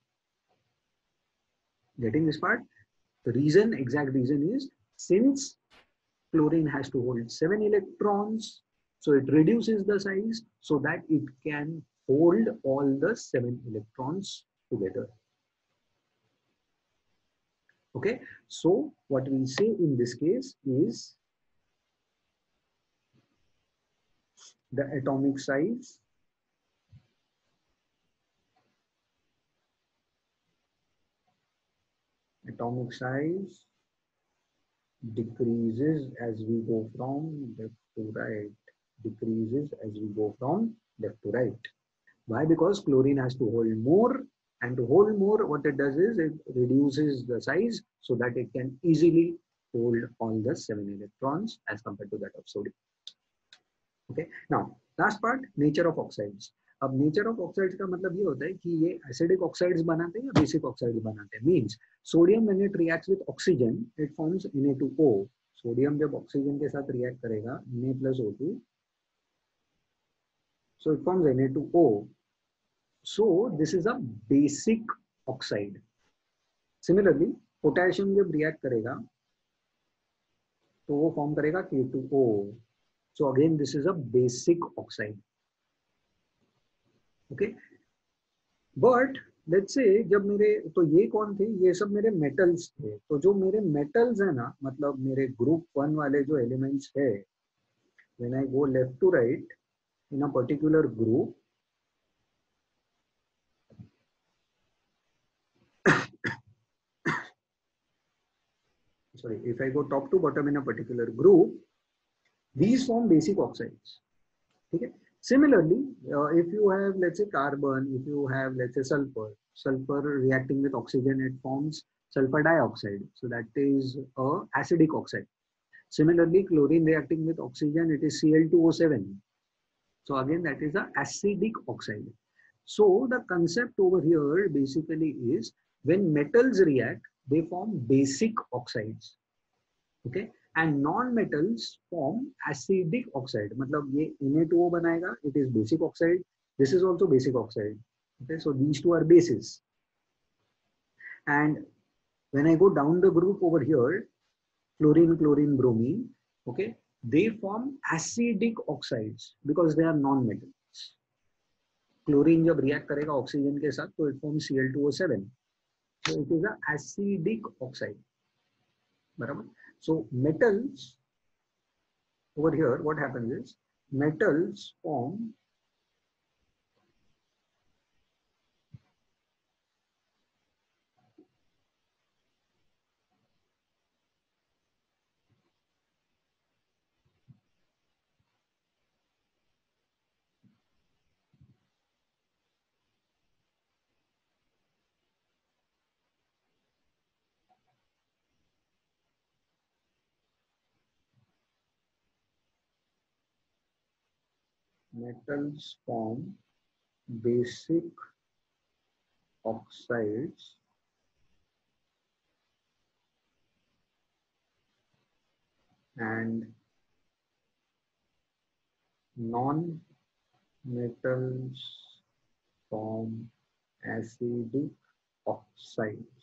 S1: Getting this part? The reason, exact reason is since chlorine has to hold seven electrons, so it reduces the size so that it can hold all the seven electrons together. Okay, so what we say in this case is the atomic size atomic size decreases as we go from left to right decreases as we go from left to right why because chlorine has to hold more and to hold more what it does is it reduces the size so that it can easily hold all the seven electrons as compared to that of sodium okay now last part nature of oxides अब nature of oxides का मतलब ये होता है कि ये acidic oxides बनाते हैं या बेसिक ऑक्साइड बनाते हैं means sodium when it reacts with oxygen it forms Na2O sodium जब ऑक्सीजन के साथ रिएक्ट करेगा Na plus O2 N A two Na2O so this is a basic oxide similarly potassium जब रिएक्ट करेगा तो वो फॉर्म करेगा K2O so again this is a basic oxide okay but let's say जब मेरे तो ये कौन थे ये सब मेरे मेटल्स थे तो जो मेरे मेटल्स है ना मतलब मेरे ग्रुप वन वाले जो एलिमेंट्स है when I go left to right in a particular group sorry if i go top to bottom in a particular group these form basic oxides okay Similarly, uh, if you have, let's say, carbon, if you have, let's say, sulfur, sulfur reacting with oxygen, it forms sulfur dioxide. So that is a acidic oxide. Similarly, chlorine reacting with oxygen, it is Cl2O7. So again, that is a acidic oxide. So the concept over here basically is when metals react, they form basic oxides. Okay, and non metals form acidic oxide मतलब ये Na2O बनाएगा it is basic oxide this is also basic oxide okay so these two are bases and when i go down the group over here fluorine chlorine bromine okay they form acidic oxides because they are non metals chlorine jab react karega oxygen ke sath to it forms cl2o7 so it is a acidic oxide barabar So metals over here, what happens is metals form metals form basic oxides and non-metals form acidic oxides.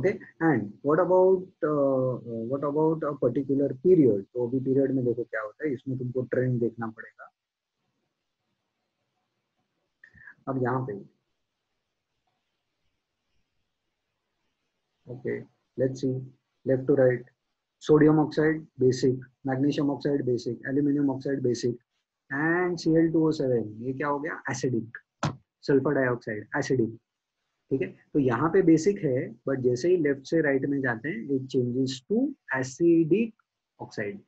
S1: Okay and what about what about a particular period तो अभी period में देखो क्या होता है इसमें तुमको trend देखना पड़ेगा अब यहाँ पे okay let's see left to right sodium oxide basic magnesium oxide basic aluminium oxide basic and see ये क्या हो गया एसिडिक सल्फर डाइऑक्साइड एसिडिक ठीक है तो यहाँ पे बेसिक है बट जैसे ही लेफ्ट से राइट में जाते हैं it changes to acidic oxide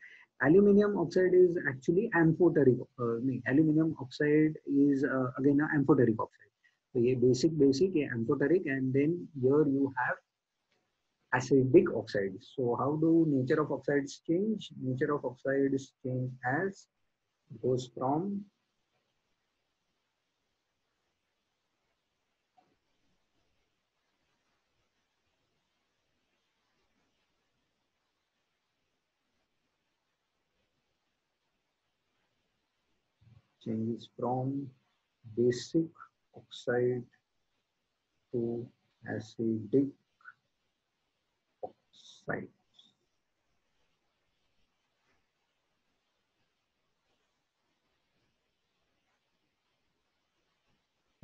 S1: aluminium oxide is actually amphoteric नहीं aluminium oxide is again amphoteric oxide तो ये बेसिक बेसिक ये amphoteric and then your you have acidic oxide so how do nature of oxide change nature of oxide change as goes from changes from basic oxide to acidic oxide.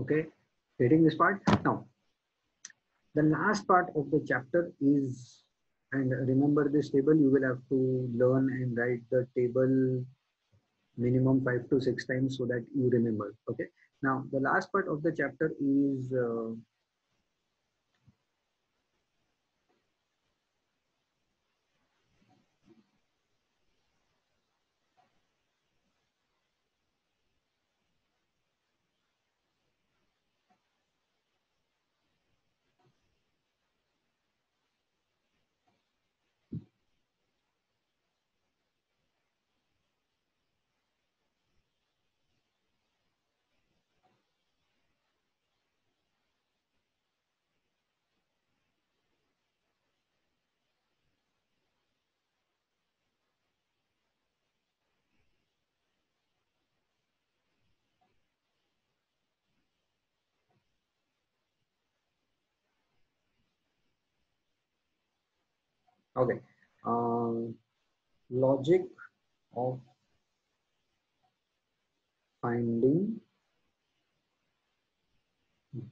S1: Okay, getting this part now. The last part of the chapter is, and remember this table, you will have to learn and write the table minimum five to six times so that you remember okay now the last part of the chapter is uh, okay um, logic of finding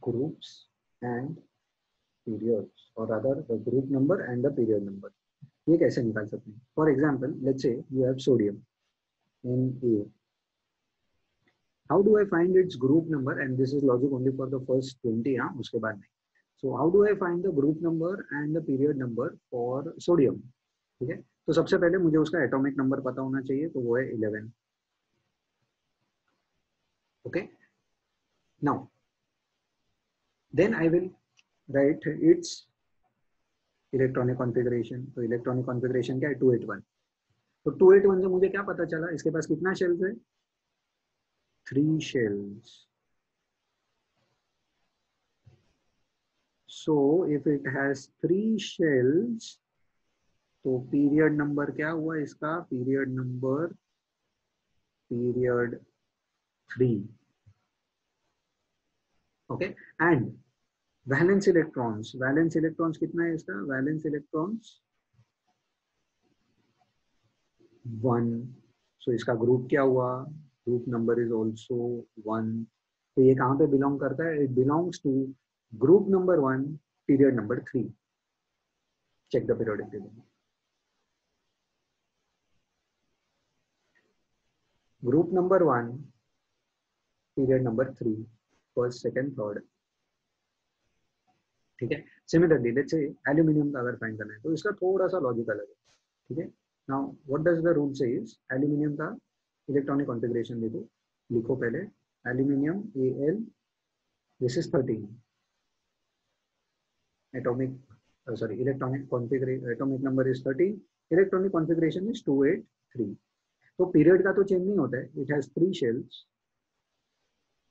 S1: groups and periods or rather the group number and the period number ये कैसे निकाल सकते हैं for example let's say you have sodium N A how do I find its group number and this is logic only for the first twenty हाँ उसके बाद नहीं so how do I find the group number and the period number for sodium ठीक है तो सबसे पहले मुझे उसका एटॉमिक नंबर पता होना चाहिए तो वो है eleven okay now then I will write its electronic configuration तो इलेक्ट्रॉनिक कॉन्फ़िगरेशन क्या है 281 तो 281 से मुझे क्या पता चला इसके पास कितना शेल्स है three shells so if it has three shells तो पीरियड नंबर क्या हुआ इसका period number period three okay and valence electrons valence electrons कितना है इसका वैलेंस इलेक्ट्रॉन्स वन सो इसका ग्रुप क्या हुआ group number is also one तो ये कहां पे बिलोंग करता है it belongs to group number 1 period number 3 check the periodic table group number 1 period number 3 first second third ठीक है सिमिलरली लेट्स से एल्यूमिनियम का अगर फाइंड करना है तो इसका थोड़ा सा लॉजिक अलग है ठीक है now what does the rule say is aluminium का इलेक्ट्रॉनिक कॉन्फिग्रेशन दे दो लिखो पहले aluminium A L this is thirteen atomic uh, sorry electronic configuration atomic number is 13 electronic configuration is 283 so तो period ka to तो change nahi hota है it has three shells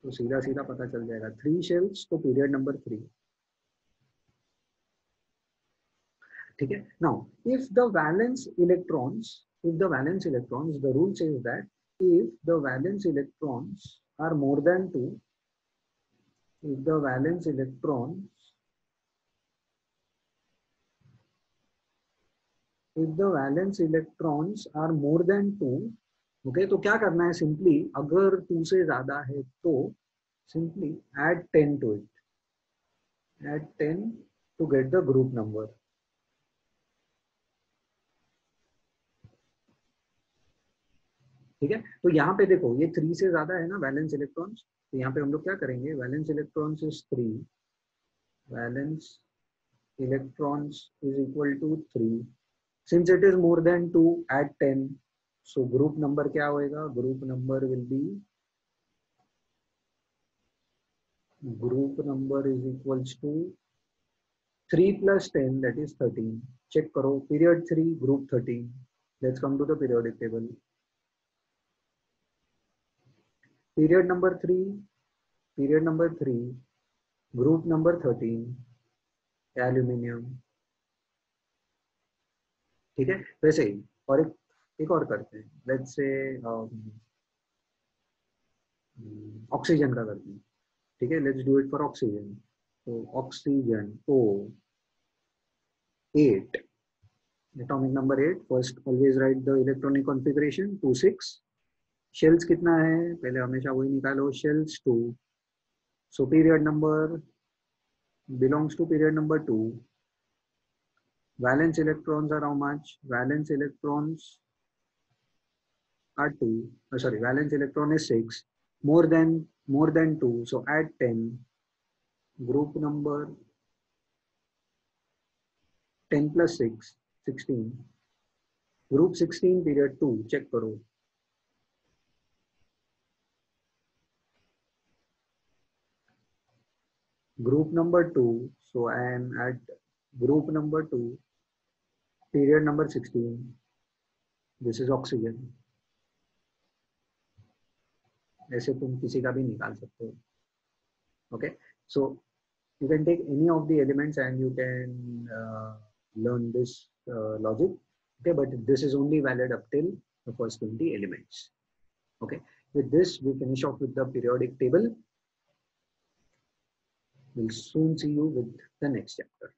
S1: तो सीधा सीधा पता चल जाएगा थ्री शेल्स तो पीरियड नंबर थ्री ठीक है now if the valence electrons if the valence electrons the rule says that if the valence electrons are more than two if the valence electrons if the valence electrons are more than two okay तो क्या करना है simply अगर two से ज्यादा है तो simply add ten to it add ten to get the group number ठीक है तो यहाँ पे देखो ये थ्री से ज्यादा है ना वैलेंस इलेक्ट्रॉन्स तो यहाँ पे हम लोग क्या करेंगे valence electrons is three valence electrons is equal to three since it is more than 2 add 10 so group number kya hoega group number will be group number is equals to 3 plus 10 that is 13 check karo period 3 group 13 let's come to the periodic table period number 3 period number 3 group number 13 aluminium ठीक है वैसे तो ही और एक एक और करते हैं लेट्स से ऑक्सीजन का करते हैं ठीक है let's do it for oxygen तो oxygen O eight atomic number eight first always write the electronic configuration two six shells कितना है पहले हमेशा वही निकालो shells two so period number belongs to period number two Valence electrons are how much? Valence electrons are 2. Oh, sorry, valence electron is 6. More than more than 2. So add 10. Group number 10 plus 6, 16. Group 16 period 2. Check करो. Group number 2. So I am at group number 2, period number 16. This is oxygen. ऐसे तुम किसी का भी निकाल सकते हो okay you can take any of the elements and you can uh, learn this uh, logic okay but this is only valid up till the first 20 elements okay with this we finish off with the periodic table we'll soon see you with the next chapter